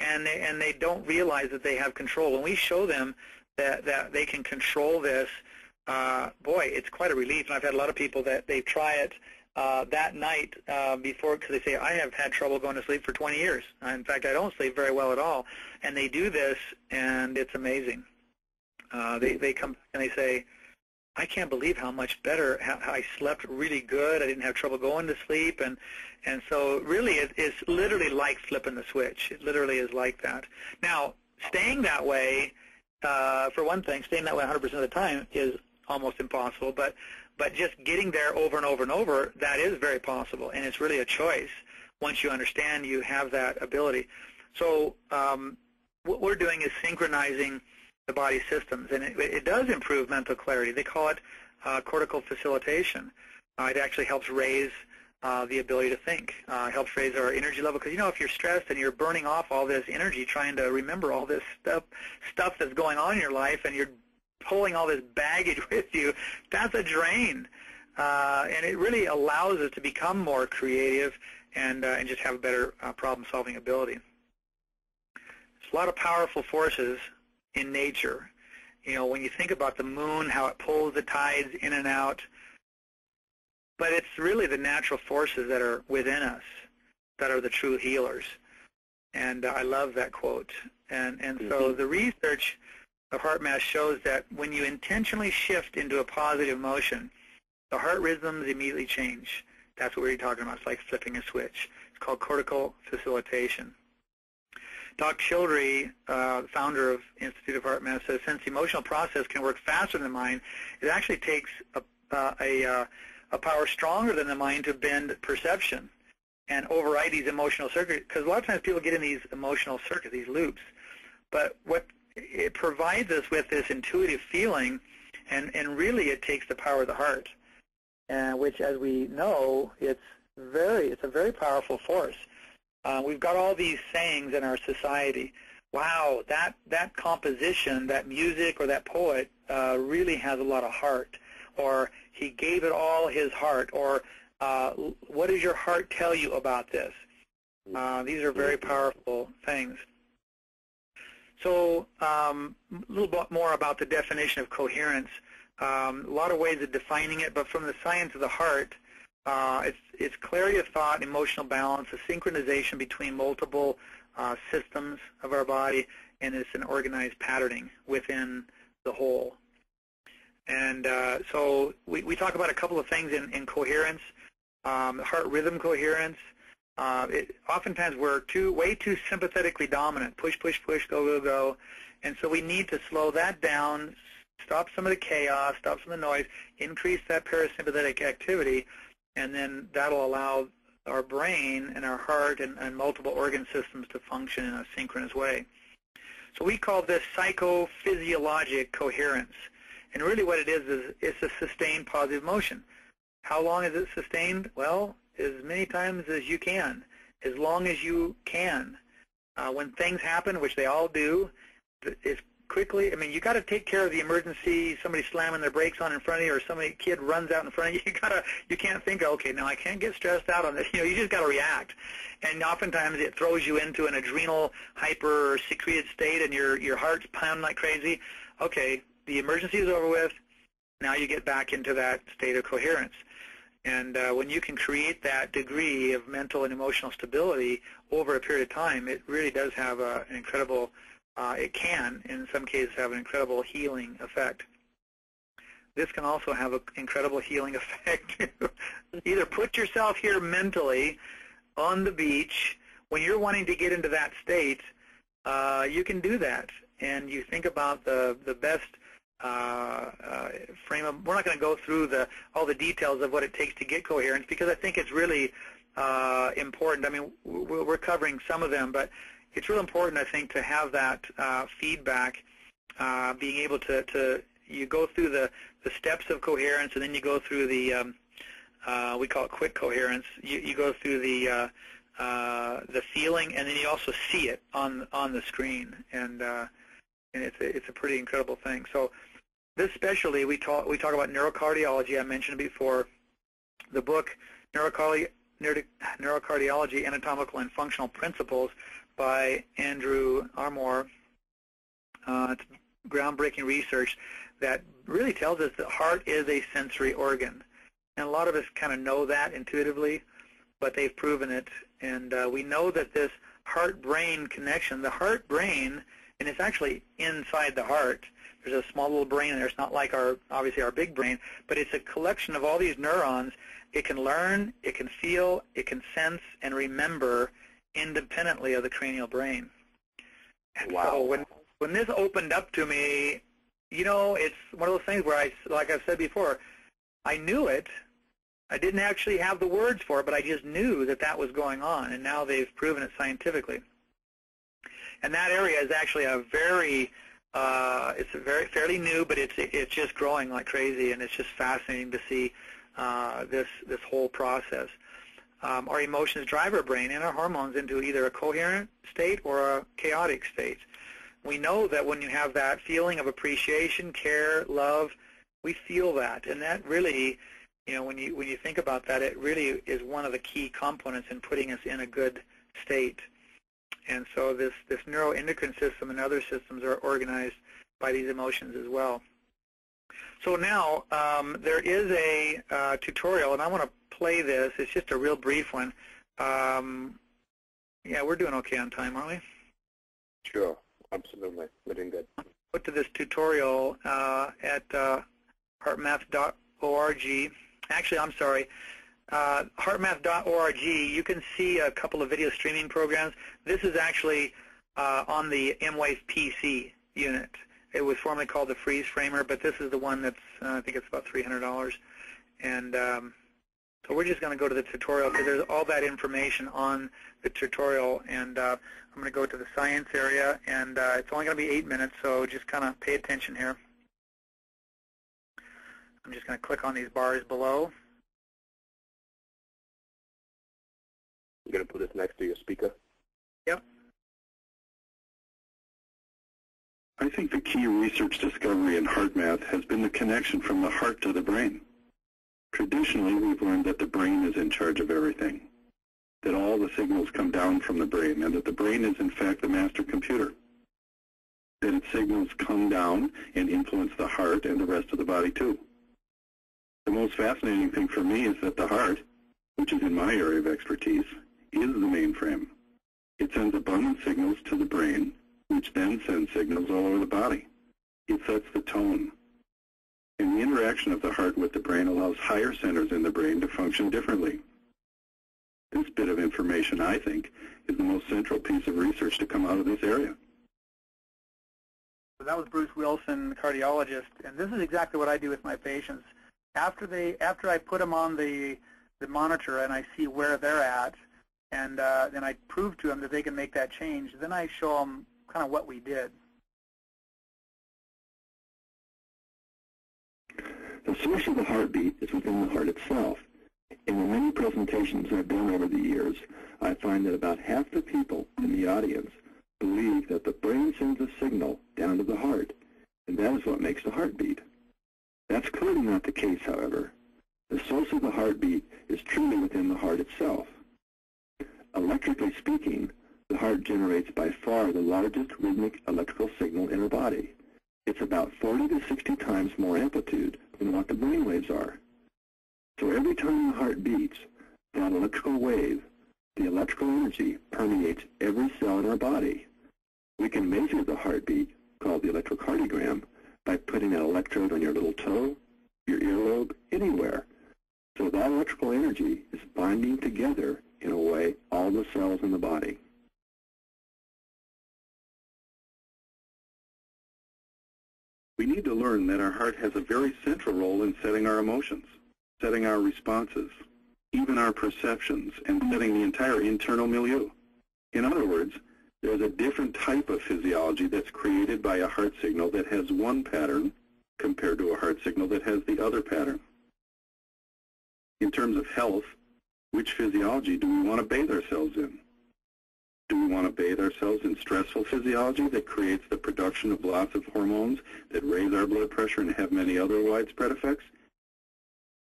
and they, and they don't realize that they have control. When we show them that, that they can control this, uh, boy, it's quite a relief. And I've had a lot of people that they try it uh, that night uh, before because they say, I have had trouble going to sleep for 20 years. In fact, I don't sleep very well at all. And they do this, and it's amazing. Uh, they, they come and they say, I can't believe how much better how, I slept really good. I didn't have trouble going to sleep, and and so really it, it's literally like flipping the switch. It literally is like that. Now, staying that way, uh, for one thing, staying that way 100% of the time is almost impossible. But but just getting there over and over and over, that is very possible, and it's really a choice. Once you understand, you have that ability. So um, what we're doing is synchronizing the body systems. And it, it does improve mental clarity. They call it uh, cortical facilitation. Uh, it actually helps raise uh, the ability to think. Uh, helps raise our energy level because you know if you're stressed and you're burning off all this energy trying to remember all this stuff stuff that's going on in your life and you're pulling all this baggage with you, that's a drain. Uh, and it really allows us to become more creative and uh, and just have a better uh, problem-solving ability. There's a lot of powerful forces in nature. You know, when you think about the moon, how it pulls the tides in and out, but it's really the natural forces that are within us that are the true healers. And uh, I love that quote. And, and so mm-hmm. the research of HeartMath shows that when you intentionally shift into a positive motion, the heart rhythms immediately change. That's what we're talking about. It's like flipping a switch. It's called cortical facilitation. Doc Childre, uh, founder of Institute of Heart HeartMath, says since the emotional process can work faster than the mind, it actually takes a, uh, a, uh, a power stronger than the mind to bend perception and override these emotional circuits. Because a lot of times people get in these emotional circuits, these loops. But what it provides us with this intuitive feeling, and, and really it takes the power of the heart, uh, which, as we know, it's very it's a very powerful force. Uh, we've got all these sayings in our society. Wow, that, that composition, that music or that poet uh, really has a lot of heart. Or he gave it all his heart. Or uh, what does your heart tell you about this? Uh, these are very powerful things. So um, a little bit more about the definition of coherence. Um, a lot of ways of defining it, but from the science of the heart, uh, it's, it's clarity of thought, emotional balance, a synchronization between multiple uh, systems of our body, and it's an organized patterning within the whole. And uh, so we, we talk about a couple of things in, in coherence, um, heart rhythm coherence. Uh, it, oftentimes we're too way too sympathetically dominant, push, push, push, go, go, go. And so we need to slow that down, stop some of the chaos, stop some of the noise, increase that parasympathetic activity, and then that'll allow our brain and our heart and, and multiple organ systems to function in a synchronous way. So we call this psychophysiologic coherence. And really what it is is it's a sustained positive motion. How long is it sustained? Well, as many times as you can, as long as you can. Uh, when things happen, which they all do, it's quickly. I mean, you got to take care of the emergency. Somebody slamming their brakes on in front of you, or somebody kid runs out in front of you. You gotta. You can't think, okay, now I can't get stressed out on this. You know, you just got to react. And oftentimes it throws you into an adrenal hyper secreted state, and your your heart's pounding like crazy. Okay, the emergency is over with. Now you get back into that state of coherence. And uh, when you can create that degree of mental and emotional stability over a period of time, it really does have a, an incredible uh, it can, in some cases, have an incredible healing effect. This can also have an incredible healing effect. Either put yourself here mentally on the beach. When you're wanting to get into that state, uh, you can do that. And you think about the, the best uh, uh, frame of, we're not going to go through the all the details of what it takes to get coherence because I think it's really uh, important. I mean, we're covering some of them, but it's real important, I think, to have that uh, feedback, uh, being able to, to, you go through the, the steps of coherence, and then you go through the, um, uh, we call it quick coherence. You, you go through the, uh, uh, the feeling, and then you also see it on, on the screen, and, uh, and it's, a, it's a pretty incredible thing. So this specialty, we talk, we talk about neurocardiology. I mentioned before. The book, Neurocardiology, Neurocardiology, Anatomical and Functional Principles by Andrew Armour. Uh, it's groundbreaking research that really tells us that heart is a sensory organ. And a lot of us kind of know that intuitively, but they've proven it. And uh, we know that this heart-brain connection, the heart-brain, and it's actually inside the heart. There's a small little brain in there. It's not like our, obviously our big brain, but it's a collection of all these neurons. It can learn, it can feel, it can sense and remember independently of the cranial brain. And
wow.
so when when this opened up to me, you know, it's one of those things where I, like I've said before, I knew it. I didn't actually have the words for it, but I just knew that that was going on, and now they've proven it scientifically. And that area is actually a very, uh, it's a very fairly new, but it's it's just growing like crazy, and it's just fascinating to see uh, this this whole process um, our emotions drive our brain and our hormones into either a coherent state or a chaotic state. We know that when you have that feeling of appreciation, care, love, we feel that, and that really, you know, when you when you think about that, it really is one of the key components in putting us in a good state. And so this this neuroendocrine system and other systems are organized by these emotions as well. So now um, there is a uh, tutorial, and I want to play this. It's just a real brief one. Um, yeah, we're doing okay on time, aren't we?
Sure, absolutely. We're doing good.
Put to this tutorial uh, at uh, heartmath.org. Actually, I'm sorry. Uh, heartmath.org, you can see a couple of video streaming programs. This is actually uh, on the emWave PC unit. It was formerly called the Freeze Framer, but this is the one that's, uh, I think it's about $300. And um, so we're just going to go to the tutorial because there's all that information on the tutorial. And uh, I'm going to go to the science area, and uh, it's only going to be eight minutes, so just kind of pay attention here. I'm just going to click on these bars below.
You're going to put this next to your speaker?
Yep.
I think the key research discovery in HeartMath has been the connection from the heart to the brain. Traditionally, we've learned that the brain is in charge of everything, that all the signals come down from the brain, and that the brain is in fact the master computer, that its signals come down and influence the heart and the rest of the body too. The most fascinating thing for me is that the heart, which is in my area of expertise, is the mainframe. It sends abundant signals to the brain, which then sends signals all over the body. It sets the tone, and the interaction of the heart with the brain allows higher centers in the brain to function differently. This bit of information, I think, is the most central piece of research to come out of this area.
That was Bruce Wilson, cardiologist, and this is exactly what I do with my patients. After they, after I put them on the the monitor and I see where they're at, and uh, then I prove to them that they can make that change, then I show them kind of what we did.
The source of the heartbeat is within the heart itself. In the many presentations I've done over the years, I find that about half the people in the audience believe that the brain sends a signal down to the heart, and that is what makes the heart beat. That's clearly not the case, however. The source of the heartbeat is truly within the heart itself. Electrically speaking, the heart generates by far the largest rhythmic electrical signal in our body. It's about 40 to 60 times more amplitude than what the brain waves are. So every time the heart beats, that electrical wave, the electrical energy permeates every cell in our body. We can measure the heartbeat, called the electrocardiogram, by putting an electrode on your little toe, your earlobe, anywhere. So that electrical energy is binding together, in a way, all the cells in the body. We need to learn that our heart has a very central role in setting our emotions, setting our responses, even our perceptions, and setting the entire internal milieu. In other words, there's a different type of physiology that's created by a heart signal that has one pattern compared to a heart signal that has the other pattern. In terms of health, which physiology do we want to bathe ourselves in? Do we want to bathe ourselves in stressful physiology that creates the production of lots of hormones that raise our blood pressure and have many other widespread effects?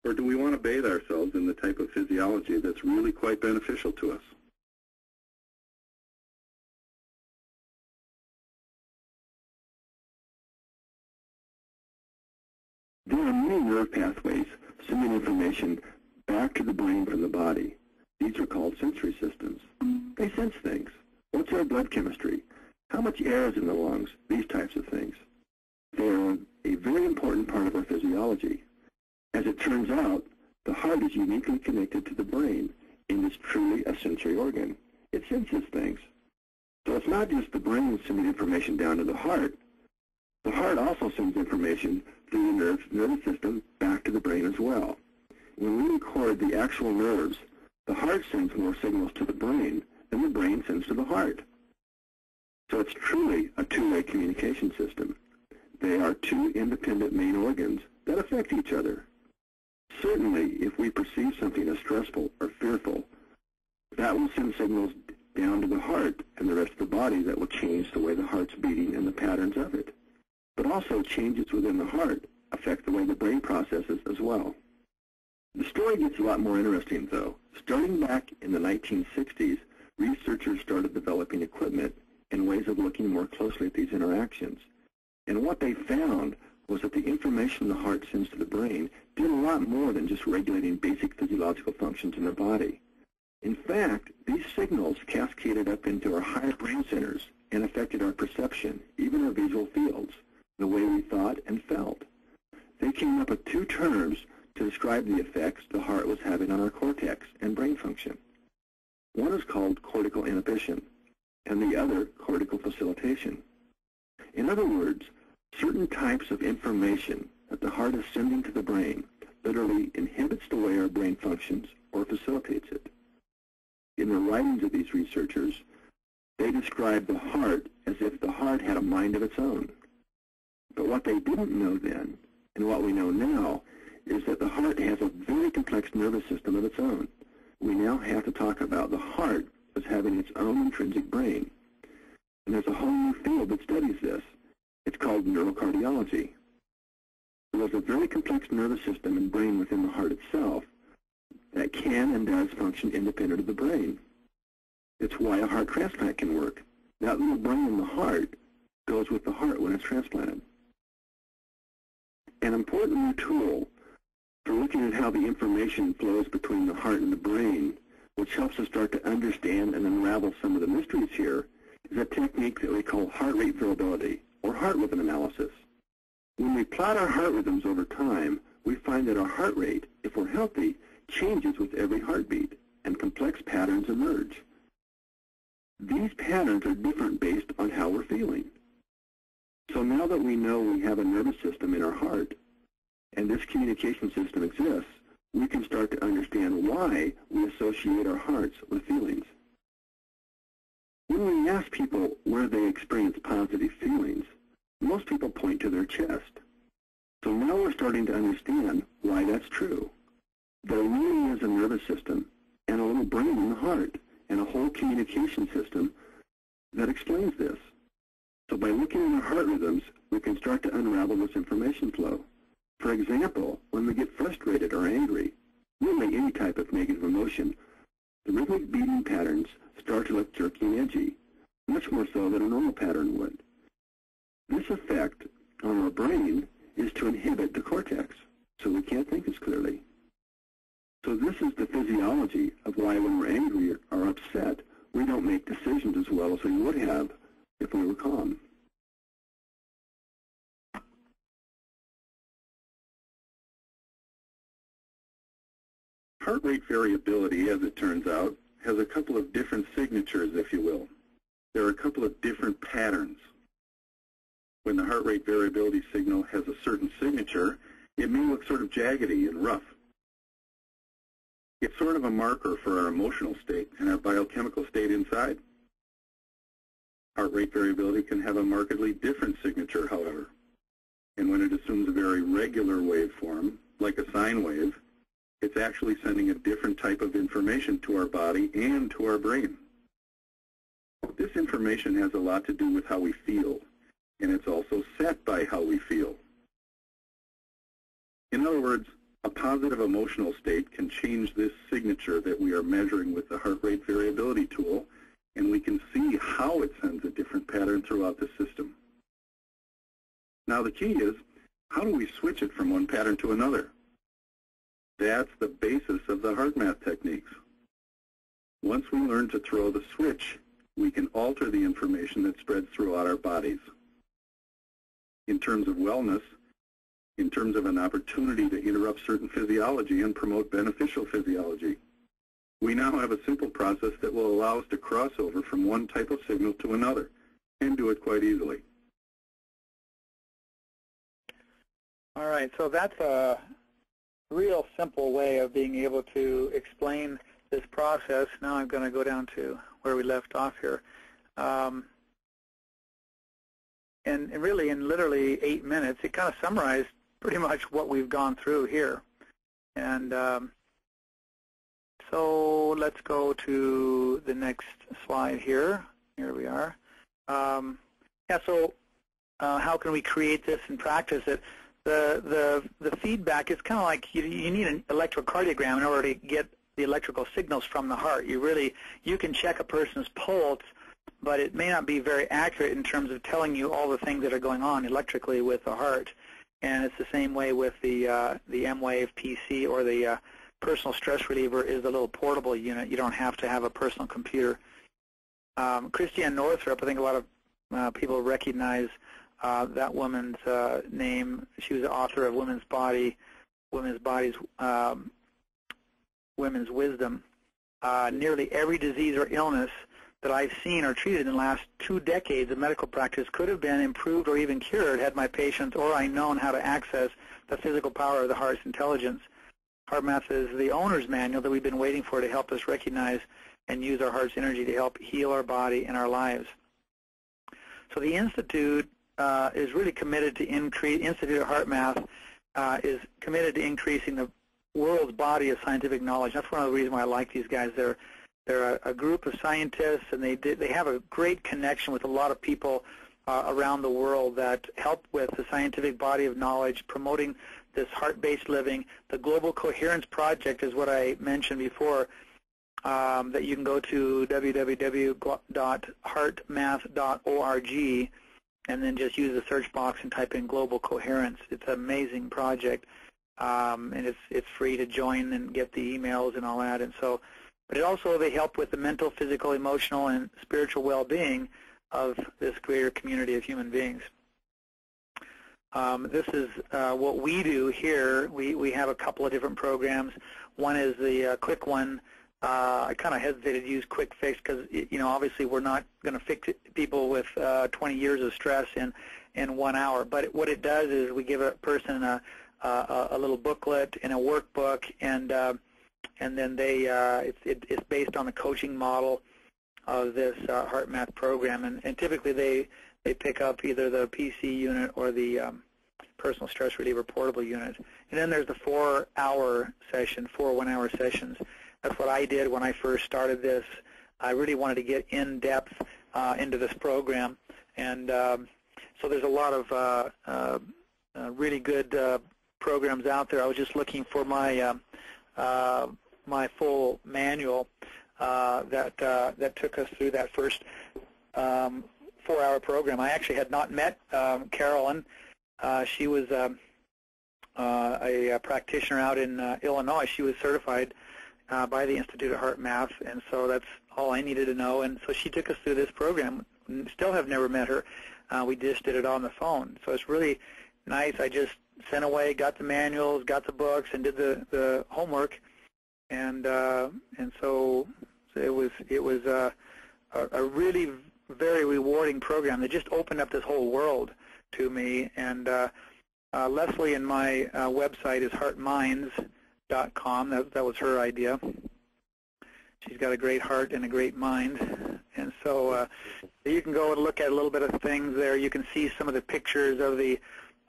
Or do we want to bathe ourselves in the type of physiology that's really quite beneficial to us? There are many nerve pathways sending information back to the brain from the body. These are called sensory systems. They sense things. What's our blood chemistry? How much air is in the lungs? These types of things. They're a very important part of our physiology. As it turns out, the heart is uniquely connected to the brain and is truly a sensory organ. It senses things. So it's not just the brain sending information down to the heart. The heart also sends information through the nerve, nervous system back to the brain as well. When we record the actual nerves, the heart sends more signals to the brain than the brain sends to the heart. So it's truly a two-way communication system. They are two independent main organs that affect each other. Certainly, if we perceive something as stressful or fearful, that will send signals down to the heart and the rest of the body that will change the way the heart's beating and the patterns of it. But also changes within the heart affect the way the brain processes as well. The story gets a lot more interesting, though. Starting back in the 1960s, researchers started developing equipment and ways of looking more closely at these interactions. And what they found was that the information the heart sends to the brain did a lot more than just regulating basic physiological functions in the body. In fact, these signals cascaded up into our higher brain centers and affected our perception, even our visual fields the way we thought and felt. They came up with two terms to describe the effects the heart was having on our cortex and brain function. One is called cortical inhibition, and the other cortical facilitation. In other words, certain types of information that the heart is sending to the brain literally inhibits the way our brain functions or facilitates it. In the writings of these researchers, they describe the heart as if the heart had a mind of its own, but what they didn't know then, and what we know now, is that the heart has a very complex nervous system of its own. We now have to talk about the heart as having its own intrinsic brain. And there's a whole new field that studies this. It's called neurocardiology. There's a very complex nervous system and brain within the heart itself that can and does function independent of the brain. It's why a heart transplant can work. That little brain in the heart goes with the heart when it's transplanted an important new tool for looking at how the information flows between the heart and the brain, which helps us start to understand and unravel some of the mysteries here, is a technique that we call heart rate variability, or heart rhythm analysis. When we plot our heart rhythms over time, we find that our heart rate, if we're healthy, changes with every heartbeat, and complex patterns emerge. These patterns are different based on how we're feeling. So now that we know we have a nervous system in our heart, and this communication system exists, we can start to understand why we associate our hearts with feelings. When we ask people where they experience positive feelings, most people point to their chest. So now we're starting to understand why that's true. There really is a nervous system and a little brain in the heart and a whole communication system that explains this. So by looking at our heart rhythms, we can start to unravel this information flow. For example, when we get frustrated or angry, really any type of negative emotion, the rhythmic beating patterns start to look jerky and edgy, much more so than a normal pattern would. This effect on our brain is to inhibit the cortex, so we can't think as clearly. So this is the physiology of why when we're angry or upset, we don't make decisions as well as we would have
if we were calm. Heart rate variability, as it turns out, has a couple of different signatures, if you will. There are a couple of different patterns. When the heart rate variability signal has a certain signature, it may look sort of jaggedy and rough. It's sort of a marker for our emotional state and our biochemical state inside. Heart rate variability can have a markedly different signature, however. And when it assumes a very regular waveform, like a sine wave, it's actually sending a different type of information to our body and to our brain. This information has a lot to do with how we feel, and it's also set by how we feel. In other words, a positive emotional state can change this signature that we are measuring with the heart rate variability tool, and we can see how it sends a different pattern throughout the system. Now the key is, how do we switch it from one pattern to another? That's the basis of the hard HeartMath techniques. Once we learn to throw the switch, we can alter the information that spreads throughout our bodies. In terms of wellness, in terms of an opportunity to interrupt certain physiology and promote beneficial physiology, we now have a simple process that will allow us to cross over from one type of signal to another and do it quite easily.
All right, so that's a real simple way of being able to explain this process. Now I'm going to go down to where we left off here. Um, and, really, in literally eight minutes, it kind of summarized pretty much what we've gone through here. And um, so let's go to the next slide here. Here we are. Um, yeah, so uh, how can we create this and practice it? The, the, the feedback is kind of like you, you need an electrocardiogram in order to get the electrical signals from the heart. You really, you can check a person's pulse, but it may not be very accurate in terms of telling you all the things that are going on electrically with the heart. And it's the same way with the uh, the emWave PC or the uh, personal stress reliever is a little portable unit. You don't have to have a personal computer. Um, Christiane Northrup, I think a lot of uh, people recognize uh, that woman's uh, name. She was the author of Women's Body, Women's Bodies, um, Women's Wisdom. Uh, nearly every disease or illness that I've seen or treated in the last two decades of medical practice could have been improved or even cured had my patients or I known how to access the physical power of the heart's intelligence. HeartMath is the owner's manual that we've been waiting for to help us recognize and use our heart's energy to help heal our body and our lives. So the Institute uh, is really committed to increase, Institute of HeartMath uh, is committed to increasing the world's body of scientific knowledge. That's one of the reasons why I like these guys. They're they're a, a group of scientists, and they they have a great connection with a lot of people uh, around the world that help with the scientific body of knowledge, promoting this heart-based living. The Global Coherence Project is what I mentioned before. Um, that you can go to www.heartmath.org and then just use the search box and type in global coherence. It's an amazing project, um, and it's it's free to join and get the emails and all that. And so, but it also they help with the mental, physical, emotional, and spiritual well-being of this greater community of human beings. Um, this is uh, what we do here. We we have a couple of different programs. One is the uh, quick one uh, I kind of hesitated to use quick fix because you know obviously we're not going to fix people with uh, 20 years of stress in in one hour. But what it does is we give a person a a, a little booklet and a workbook, and uh, and then they uh, it's it, it's based on the coaching model of this uh, HeartMath program, and, and typically they they pick up either the PC unit or the um, personal stress reliever portable unit. And then there's the four-hour session, four one-hour sessions. That's what I did when I first started this. I really wanted to get in depth uh, into this program, and um, so there's a lot of uh, uh, uh really good uh, programs out there. I was just looking for my uh, my full manual that that took us through that first um, four-hour program. I actually had not met um, Carolyn. she was um, a, practitioner out in Illinois. She was certified uh, by the Institute of HeartMath, and so that's all I needed to know. And so she took us through this program still have never met her. Uh, we just did it on the phone. So it's really nice. I just sent away, got the manuals, got the books, and did the the homework, and uh, and so it was it was uh, a, a really very rewarding program that just opened up this whole world to me. And uh, uh, Leslie and my uh, website is heartminds.com. That, that was her idea. She's got a great heart and a great mind. And so uh, you can go and look at a little bit of things there. You can see some of the pictures of the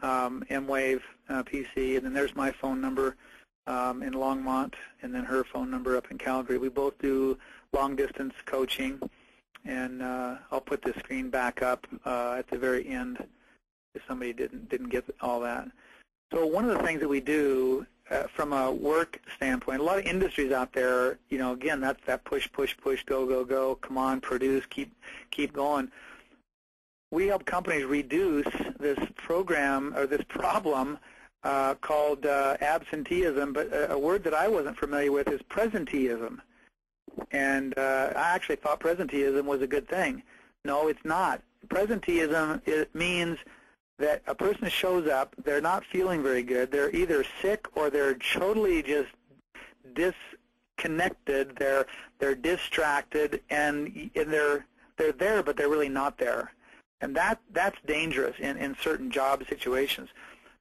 um, emWave uh, PC, and then there's my phone number um, in Longmont, and then her phone number up in Calgary. We both do long-distance coaching, and uh, I'll put the screen back up uh, at the very end if somebody didn't didn't get all that. So one of the things that we do uh, from a work standpoint, a lot of industries out there, you know, again, that's that push, push, push, go, go, go, come on, produce, keep, keep going. We help companies reduce this program or this problem uh, called uh, absenteeism, but a, a, word that I wasn't familiar with is presenteeism. And uh, I actually thought presenteeism was a good thing. No, it's not. Presenteeism it means that a person shows up, they're not feeling very good, they're either sick or they're totally just disconnected, they're they're distracted and, and they're they're there but they're really not there. And that that's dangerous in, in certain job situations.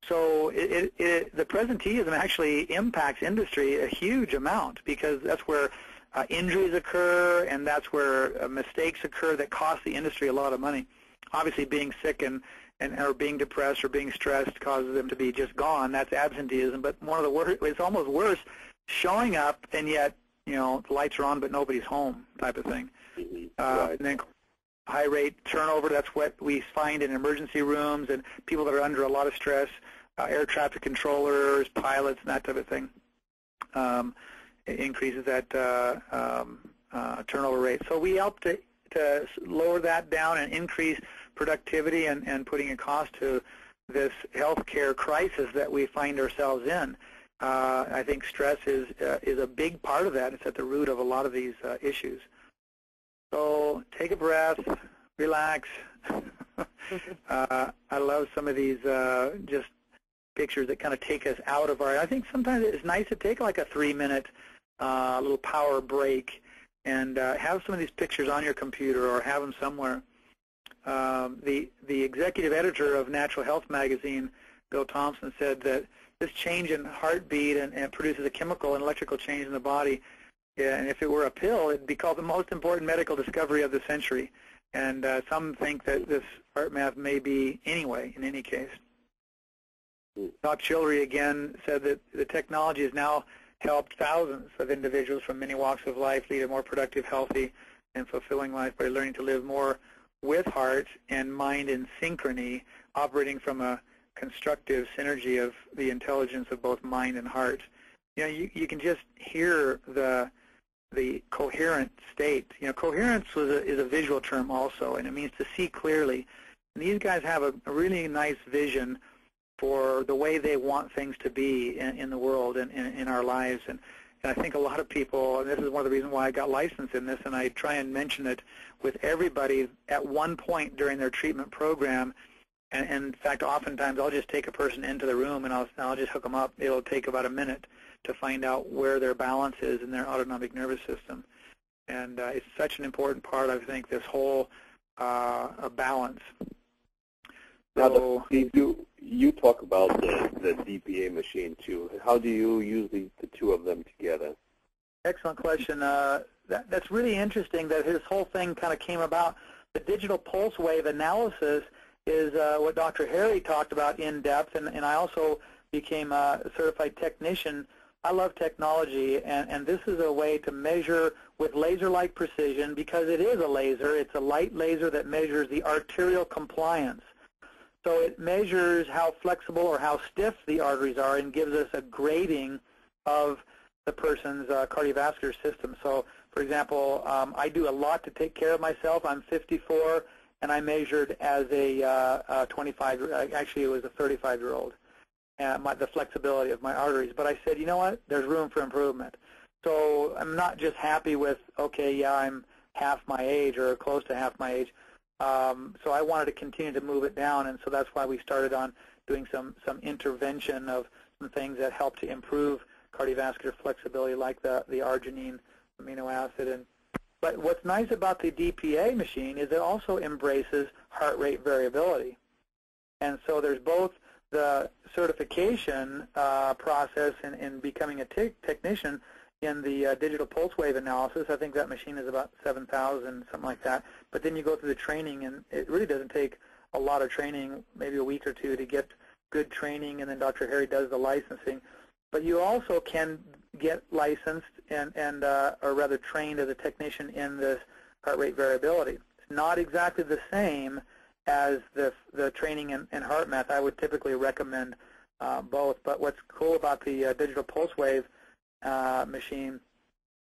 So it, it, it, the presenteeism actually impacts industry a huge amount because that's where uh, injuries occur and that's where uh, mistakes occur that cost the industry a lot of money. Obviously, being sick and and or being depressed or being stressed causes them to be just gone. That's absenteeism. But one of the worst, it's almost worse, showing up and yet you know the lights are on but nobody's home type of thing.
Mm-hmm.
Uh,
right.
And then high rate turnover. That's what we find in emergency rooms and people that are under a lot of stress. Uh, air traffic controllers, pilots, and that type of thing. Um, it increases that uh, um, uh, turnover rate. So we help to, to lower that down and increase productivity and, and putting a cost to this healthcare crisis that we find ourselves in. Uh, I think stress is uh, is a big part of that. It's at the root of a lot of these uh, issues. So take a breath, relax. uh, I love some of these uh, just pictures that kind of take us out of our. I think sometimes it's nice to take like a three-minute uh, little power break and uh, have some of these pictures on your computer or have them somewhere um, the the executive editor of Natural Health magazine, Bill Thompson, said that this change in heartbeat and, and produces a chemical and electrical change in the body. And if it were a pill, it'd be called the most important medical discovery of the century. And uh, some think that this HeartMath may be anyway, in any case. Bob Chillery again said that the technology has now helped thousands of individuals from many walks of life lead a more productive, healthy, and fulfilling life by learning to live more with heart and mind in synchrony, operating from a constructive synergy of the intelligence of both mind and heart. You know, you, you can just hear the the coherent state. You know, coherence was a, is a visual term also, and it means to see clearly. And these guys have a, a really nice vision for the way they want things to be in, in the world and in, in our lives. And and I think a lot of people, and this is one of the reasons why I got licensed in this, and I try and mention it with everybody at one point during their treatment program. And, and in fact, oftentimes I'll just take a person into the room and I'll, I'll just hook them up. It'll take about a minute to find out where their balance is in their autonomic nervous system. And uh, it's such an important part, I think, this whole uh, balance.
Now, the, you you talk about the, the DPA machine too. How do you use the, the two of them together?
Excellent question. Uh, that, that's really interesting that his whole thing kind of came about. The digital pulse wave analysis is uh, what Dr. Harry talked about in depth, and, and I also became a certified technician. I love technology, and, and this is a way to measure with laser-like precision because it is a laser. It's a light laser that measures the arterial compliance. So it measures how flexible or how stiff the arteries are and gives us a grading of the person's uh, cardiovascular system. So, for example, um, I do a lot to take care of myself. I'm 54, and I measured as a, uh, a 25, uh, actually it was a 35-year-old, and my, the flexibility of my arteries. But I said, you know what, there's room for improvement. So I'm not just happy with, okay, yeah, I'm half my age or close to half my age. Um, so I wanted to continue to move it down, and so that's why we started on doing some, some intervention of some things that help to improve cardiovascular flexibility, like the, the arginine amino acid. And, but what's nice about the DPA machine is it also embraces heart rate variability. And so there's both the certification uh, process in, in becoming a technician in the uh, digital pulse wave analysis. I think that machine is about 7,000, something like that. But then you go through the training, and it really doesn't take a lot of training, maybe a week or two to get good training, and then Dr. Harry does the licensing. But you also can get licensed and, and uh, or rather trained as a technician in this heart rate variability. It's not exactly the same as the, the training in, in HeartMath. I would typically recommend uh, both. But what's cool about the uh, digital pulse wave machine,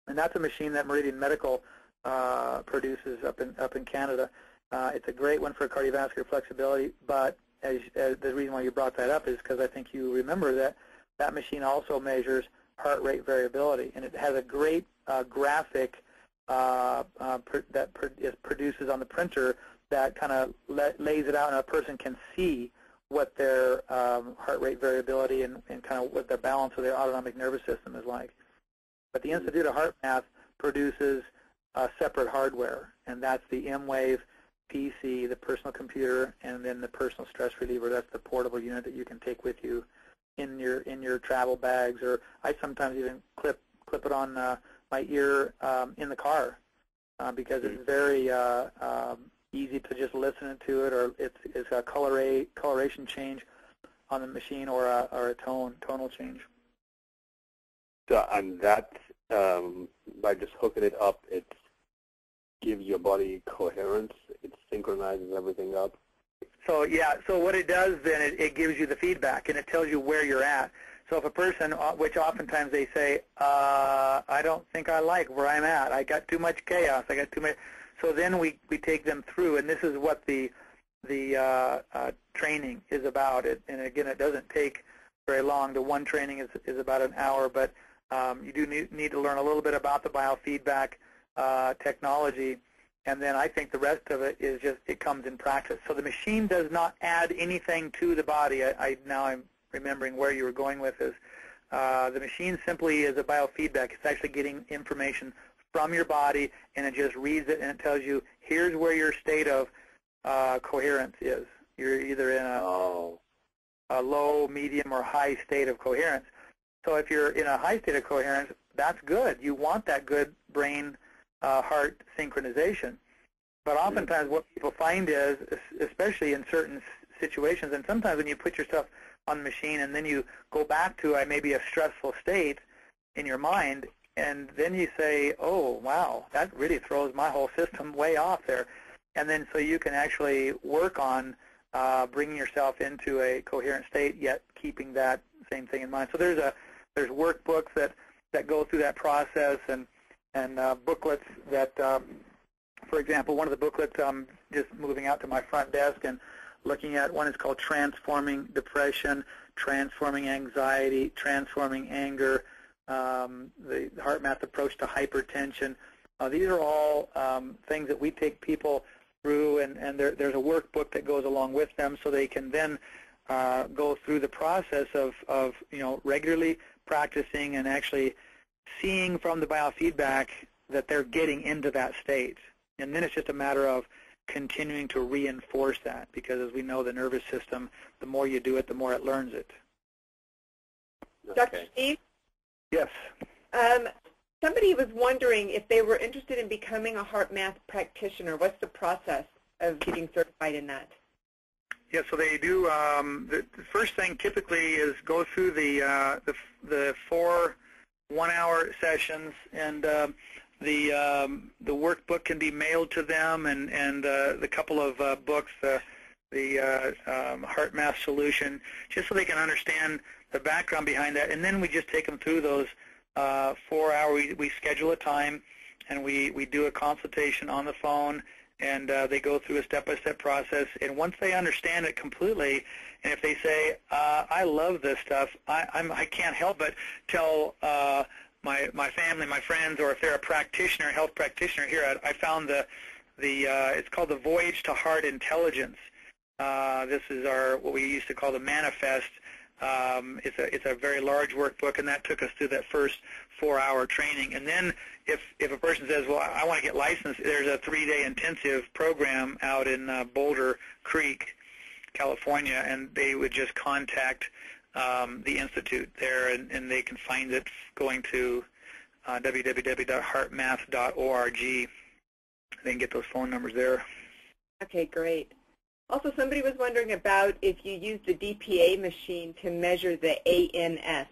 and that's a machine that Meridian Medical uh, produces up in up in Canada. Uh, it's a great one for cardiovascular flexibility, but as, as the reason why you brought that up is because I think you remember that that machine also measures heart rate variability, and it has a great uh, graphic uh, uh, that pr produces on the printer that kind of lays it out, and a person can see what their um, heart rate variability and, and kind of what the balance of their autonomic nervous system is like. But the Institute of HeartMath produces uh, separate hardware, and that's the emWave PC, the personal computer, and then the personal stress reliever. That's the portable unit that you can take with you in your in your travel bags, or I sometimes even clip clip it on uh, my ear um, in the car uh, because it's very uh, um, easy to just listen to it, or it's it's a color coloration change on the machine, or a or a tone tonal change.
So and that um, by just hooking it up, it gives your body coherence. It synchronizes everything up.
So yeah, so what it does then, it, it gives you the feedback and it tells you where you're at. So if a person, uh, which oftentimes they say, uh, I don't think I like where I'm at. I got too much chaos. I got too much. So then we, we take them through, and this is what the the uh, uh, training is about. It, and again, it doesn't take very long. The one training is, is about an hour, but um, you do need, need to learn a little bit about the biofeedback uh, technology and then I think the rest of it is just it comes in practice. So the machine does not add anything to the body. I, I now I'm remembering where you were going with this. Uh, the machine simply is a biofeedback. It's actually getting information from your body, and it just reads it and it tells you here's where your state of uh, coherence is. You're either in a,
oh.
a low, medium, or high state of coherence. So if you're in a high state of coherence, that's good. You want that good brain uh, heart synchronization. But oftentimes what people find is, especially in certain situations, and sometimes when you put yourself on the machine and then you go back to a, maybe a stressful state in your mind, and then you say, oh, wow, that really throws my whole system way off there. And then so you can actually work on uh, bringing yourself into a coherent state, yet keeping that same thing in mind. So there's a there's workbooks that that go through that process, and and uh, booklets that, um, for example, one of the booklets I'm just moving out to my front desk and looking at, one is called Transforming Depression, Transforming Anxiety, Transforming Anger, um, the HeartMath approach to hypertension. Uh, these are all um, things that we take people through, and, and there, there's a workbook that goes along with them so they can then uh, go through the process of, of you know, regularly practicing and actually seeing from the biofeedback that they're getting into that state. And then it's just a matter of continuing to reinforce that because as we know the nervous system, the more you do it, the more it learns it.
Okay. Dr. Steve?
Yes.
Um, somebody was wondering if they were interested in becoming a HeartMath practitioner. What's the process of getting certified in that?
Yeah, so they do. Um, the, the, first thing typically is go through the uh, the, the four one-hour sessions, and uh, the um, the workbook can be mailed to them, and and uh, the couple of uh, books, uh, the uh, um, HeartMath solution, just so they can understand the background behind that, and then we just take them through those uh, four-hour. We, we schedule a time, and we we do a consultation on the phone, and uh, they go through a step-by-step process. And once they understand it completely, and if they say, uh, "I love this stuff," I, I'm, I can't help but tell uh, my my family, my friends, or if they're a practitioner, health practitioner here, I, I found the the uh, it's called the Voyage to Heart Intelligence. Uh, this is our what we used to call the manifest. Um, it's a it's a very large workbook, and that took us through that first four-hour training. And then, if if a person says, "Well, I want to get licensed," there's a three-day intensive program out in uh, Boulder Creek, California, and they would just contact um, the institute there, and, and they can find it going to uh, www.heartmath.org. They can get those phone numbers there.
Okay, great. Also, somebody was wondering about if you used a DPA machine to measure the ANS.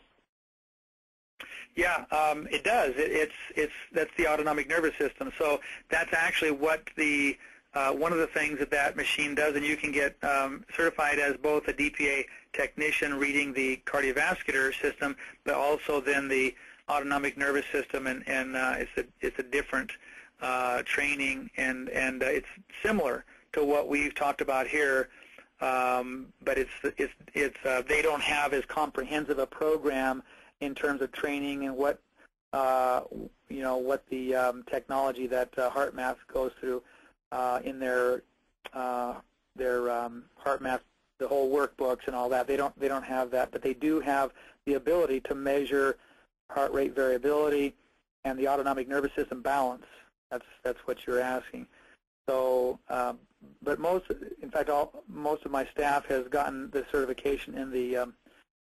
Yeah, um, it does. It, it's it's that's the autonomic nervous system. So that's actually what the uh, one of the things that that machine does, and you can get um, certified as both a DPA technician reading the cardiovascular system, but also then the autonomic nervous system, and, and uh, it's a it's a different uh, training, and and uh, it's similar to what we've talked about here, um, but it's it's it's uh, they don't have as comprehensive a program in terms of training and what uh, you know what the um, technology that uh, HeartMath goes through uh, in their uh, their um, HeartMath the whole workbooks and all that. They don't they don't have that, but they do have the ability to measure heart rate variability and the autonomic nervous system balance. That's that's what you're asking. So, um, but most, in fact, all most of my staff has gotten the certification in the um,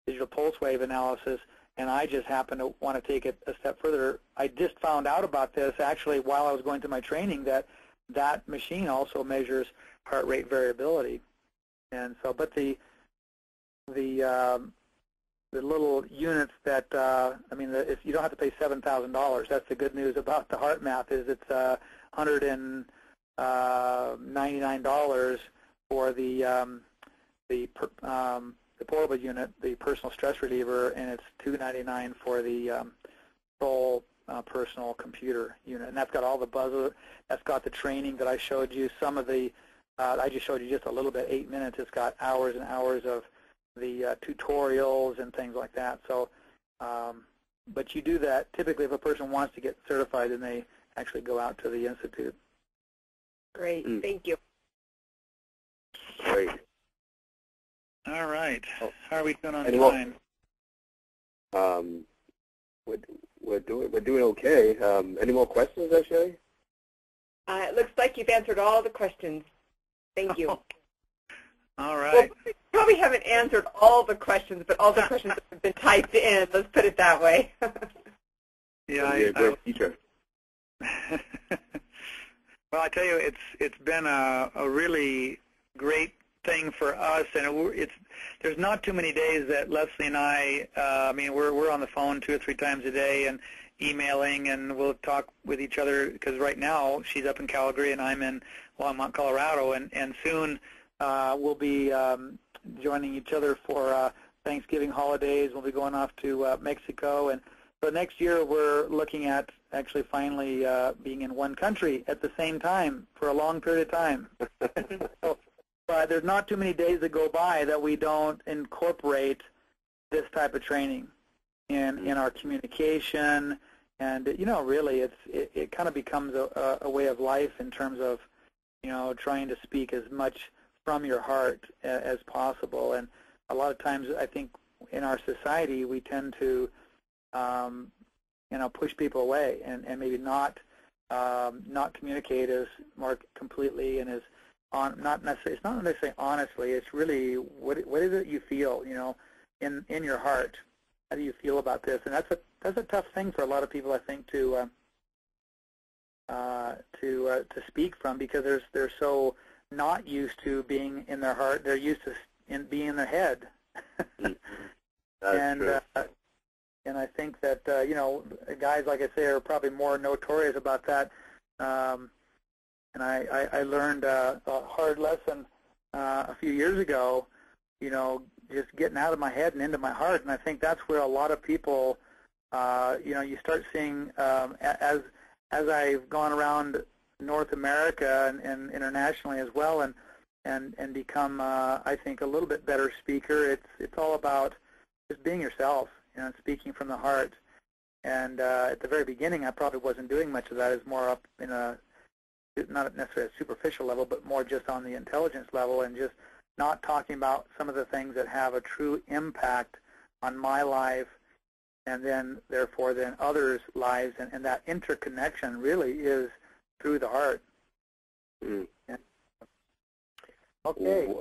digital pulse wave analysis, and I just happen to want to take it a step further. I just found out about this actually while I was going through my training that that machine also measures heart rate variability. And so, but the the um, the little units that uh, I mean, the, if you don't have to pay seven thousand dollars, that's the good news about the HeartMath is it's uh, hundred and uh, ninety nine dollars for the um, the per, um, the portable unit, the personal stress reliever, and it's 299 for the um, full uh, personal computer unit, and that's got all the buzzer. That's got the training that I showed you. Some of the uh, I just showed you just a little bit, eight minutes. It's got hours and hours of the uh, tutorials and things like that. So, um, but you do that typically if a person wants to get certified, then they actually go out to the institute.
Great, mm. thank you.
Great.
All right. Oh. How are we doing on
time? Um, we're, we're doing we're doing okay. Um, any more questions, actually?
Uh, it looks like you've answered all the questions. Thank you.
all right.
Well, probably haven't answered all the questions, but all the questions have been typed in. Let's put it that way.
yeah, I,
a great teacher.
well, I tell you, it's it's been a, a really great thing for us, and it, it's there's not too many days that Leslie and I. Uh, I mean, we're we're on the phone two or three times a day, and emailing, and we'll talk with each other because right now she's up in Calgary and I'm in Longmont, Colorado, and and soon uh, we'll be um, joining each other for uh, Thanksgiving holidays. We'll be going off to uh, Mexico, and so next year we're looking at actually finally uh, being in one country at the same time for a long period of time. so, but there's not too many days that go by that we don't incorporate this type of training in in our communication, and you know really it's it, it kind of becomes a, a way of life in terms of you know trying to speak as much from your heart as possible. And a lot of times, I think in our society, we tend to, um, you know, push people away and, and maybe not um, not communicate as more completely and as on not necessarily it's not necessarily honestly. It's really what what is it you feel, you know, in in your heart. How do you feel about this? And that's a that's a tough thing for a lot of people, I think, to uh, uh, to uh, to speak from because there's they're so not used to being in their heart. They're used to in being in their head.
mm-hmm.
and uh, and I think that uh, you know guys like I say are probably more notorious about that. Um, and I, I, I learned uh, a hard lesson uh, a few years ago. You know, just getting out of my head and into my heart. And I think that's where a lot of people, uh, you know, you start seeing um, as as I've gone around North America and, and internationally as well, and and and become, uh, I think, a little bit better speaker. It's it's all about just being yourself, you know, speaking from the heart. And uh, at the very beginning, I probably wasn't doing much of that. It's more up in a not necessarily a superficial level, but more just on the intelligence level and just not talking about some of the things that have a true impact on my life and then therefore then others' lives and, and that interconnection really is through the heart.
Mm.
Yeah. Okay.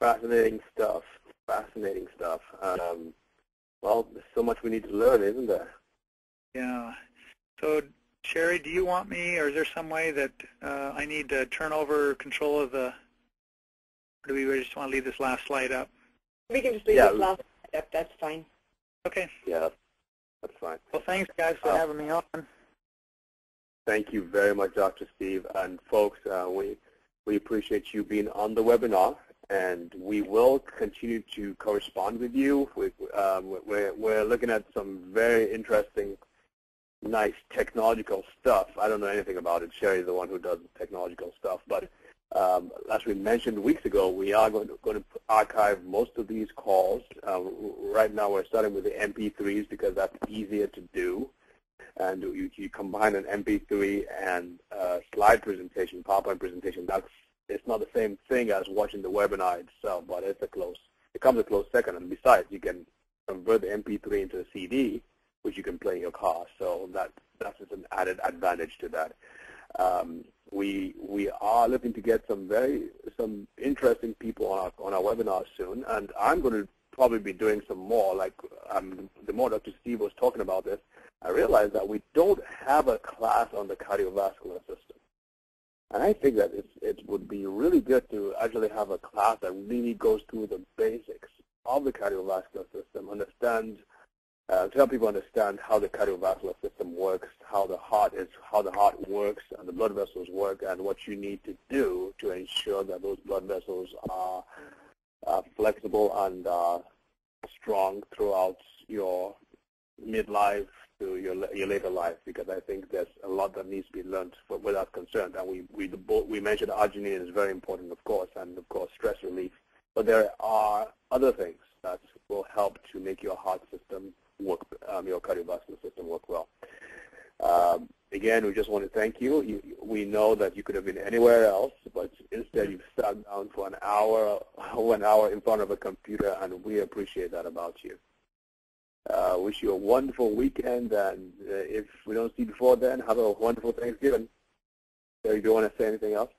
Fascinating stuff. Fascinating stuff. Um, well, there's so much we need to learn, isn't there?
Yeah. So, Sherry, do you want me, or is there some way that uh, I need to turn over control of the, or do we just want to leave this last slide up?
We can just leave
Yeah,
this last step. That's fine.
Okay.
Yeah, that's, that's fine.
Well, thanks, guys, for
Uh,
having me on.
Thank you very much, Dr. Steve. And folks, uh, we, we appreciate you being on the webinar, and we will continue to correspond with you. We, um, we're, we're looking at some very interesting, nice technological stuff. I don't know anything about it. Sherry's the one who does the technological stuff. But um, as we mentioned weeks ago, we are going to, going to archive most of these calls. Uh, right now, we're starting with the MP3s because that's easier to do and you, you combine an MP3 and uh, slide presentation, PowerPoint presentation, that's it's not the same thing as watching the webinar itself, but it's a close, it comes a close second. And besides, you can convert the MP3 into a CD, which you can play in your car. So that that's just an added advantage to that. Um, we we are looking to get some very some interesting people on our on our webinar soon, and I'm going to probably be doing some more. Like um, the more Dr. Steve was talking about this, I realized that we don't have a class on the cardiovascular system. And I think that it's, it would be really good to actually have a class that really goes through the basics of the cardiovascular system, understand, uh, to help people understand how the cardiovascular system works, how the heart is, how the heart works, and the blood vessels work, and what you need to do to ensure that those blood vessels are uh, flexible and uh, strong throughout your midlife to your your later life because I think there's a lot that needs to be learned for, without concern. And we we we mentioned arginine is very important, of course, and of course stress relief. But there are other things that will help to make your heart system work, um, your cardiovascular system work well. Um, again, we just want to thank you. you. We know that you could have been anywhere else, but instead you've sat down for an hour, one hour in front of a computer, and we appreciate that about you. Uh, wish you a wonderful weekend, and uh, if we don't see you before then, have a wonderful Thanksgiving. Terry, do you want to say anything else?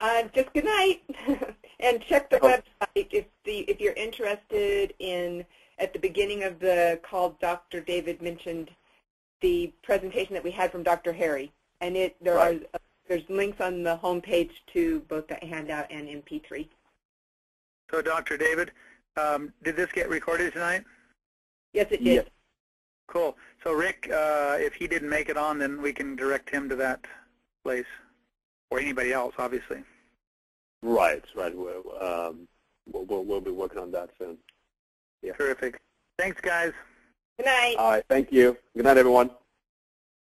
Uh, just good night, and check the
Oh.
website if the if you're interested in. At the beginning of the call, Dr. David mentioned the presentation that we had from Dr. Harry, and it there
Right.
are there's links on the home page to both the handout and MP3.
So, Dr. David, um, did this get recorded tonight?
Yes, it did.
Yes.
Cool. So, Rick, uh, if he didn't make it on, then we can direct him to that place, or anybody else, obviously.
Right, right. We're, um, we'll, we'll, we'll be working on that soon. Yeah.
Terrific. Thanks, guys.
Good night.
All right, thank you. Good night, everyone.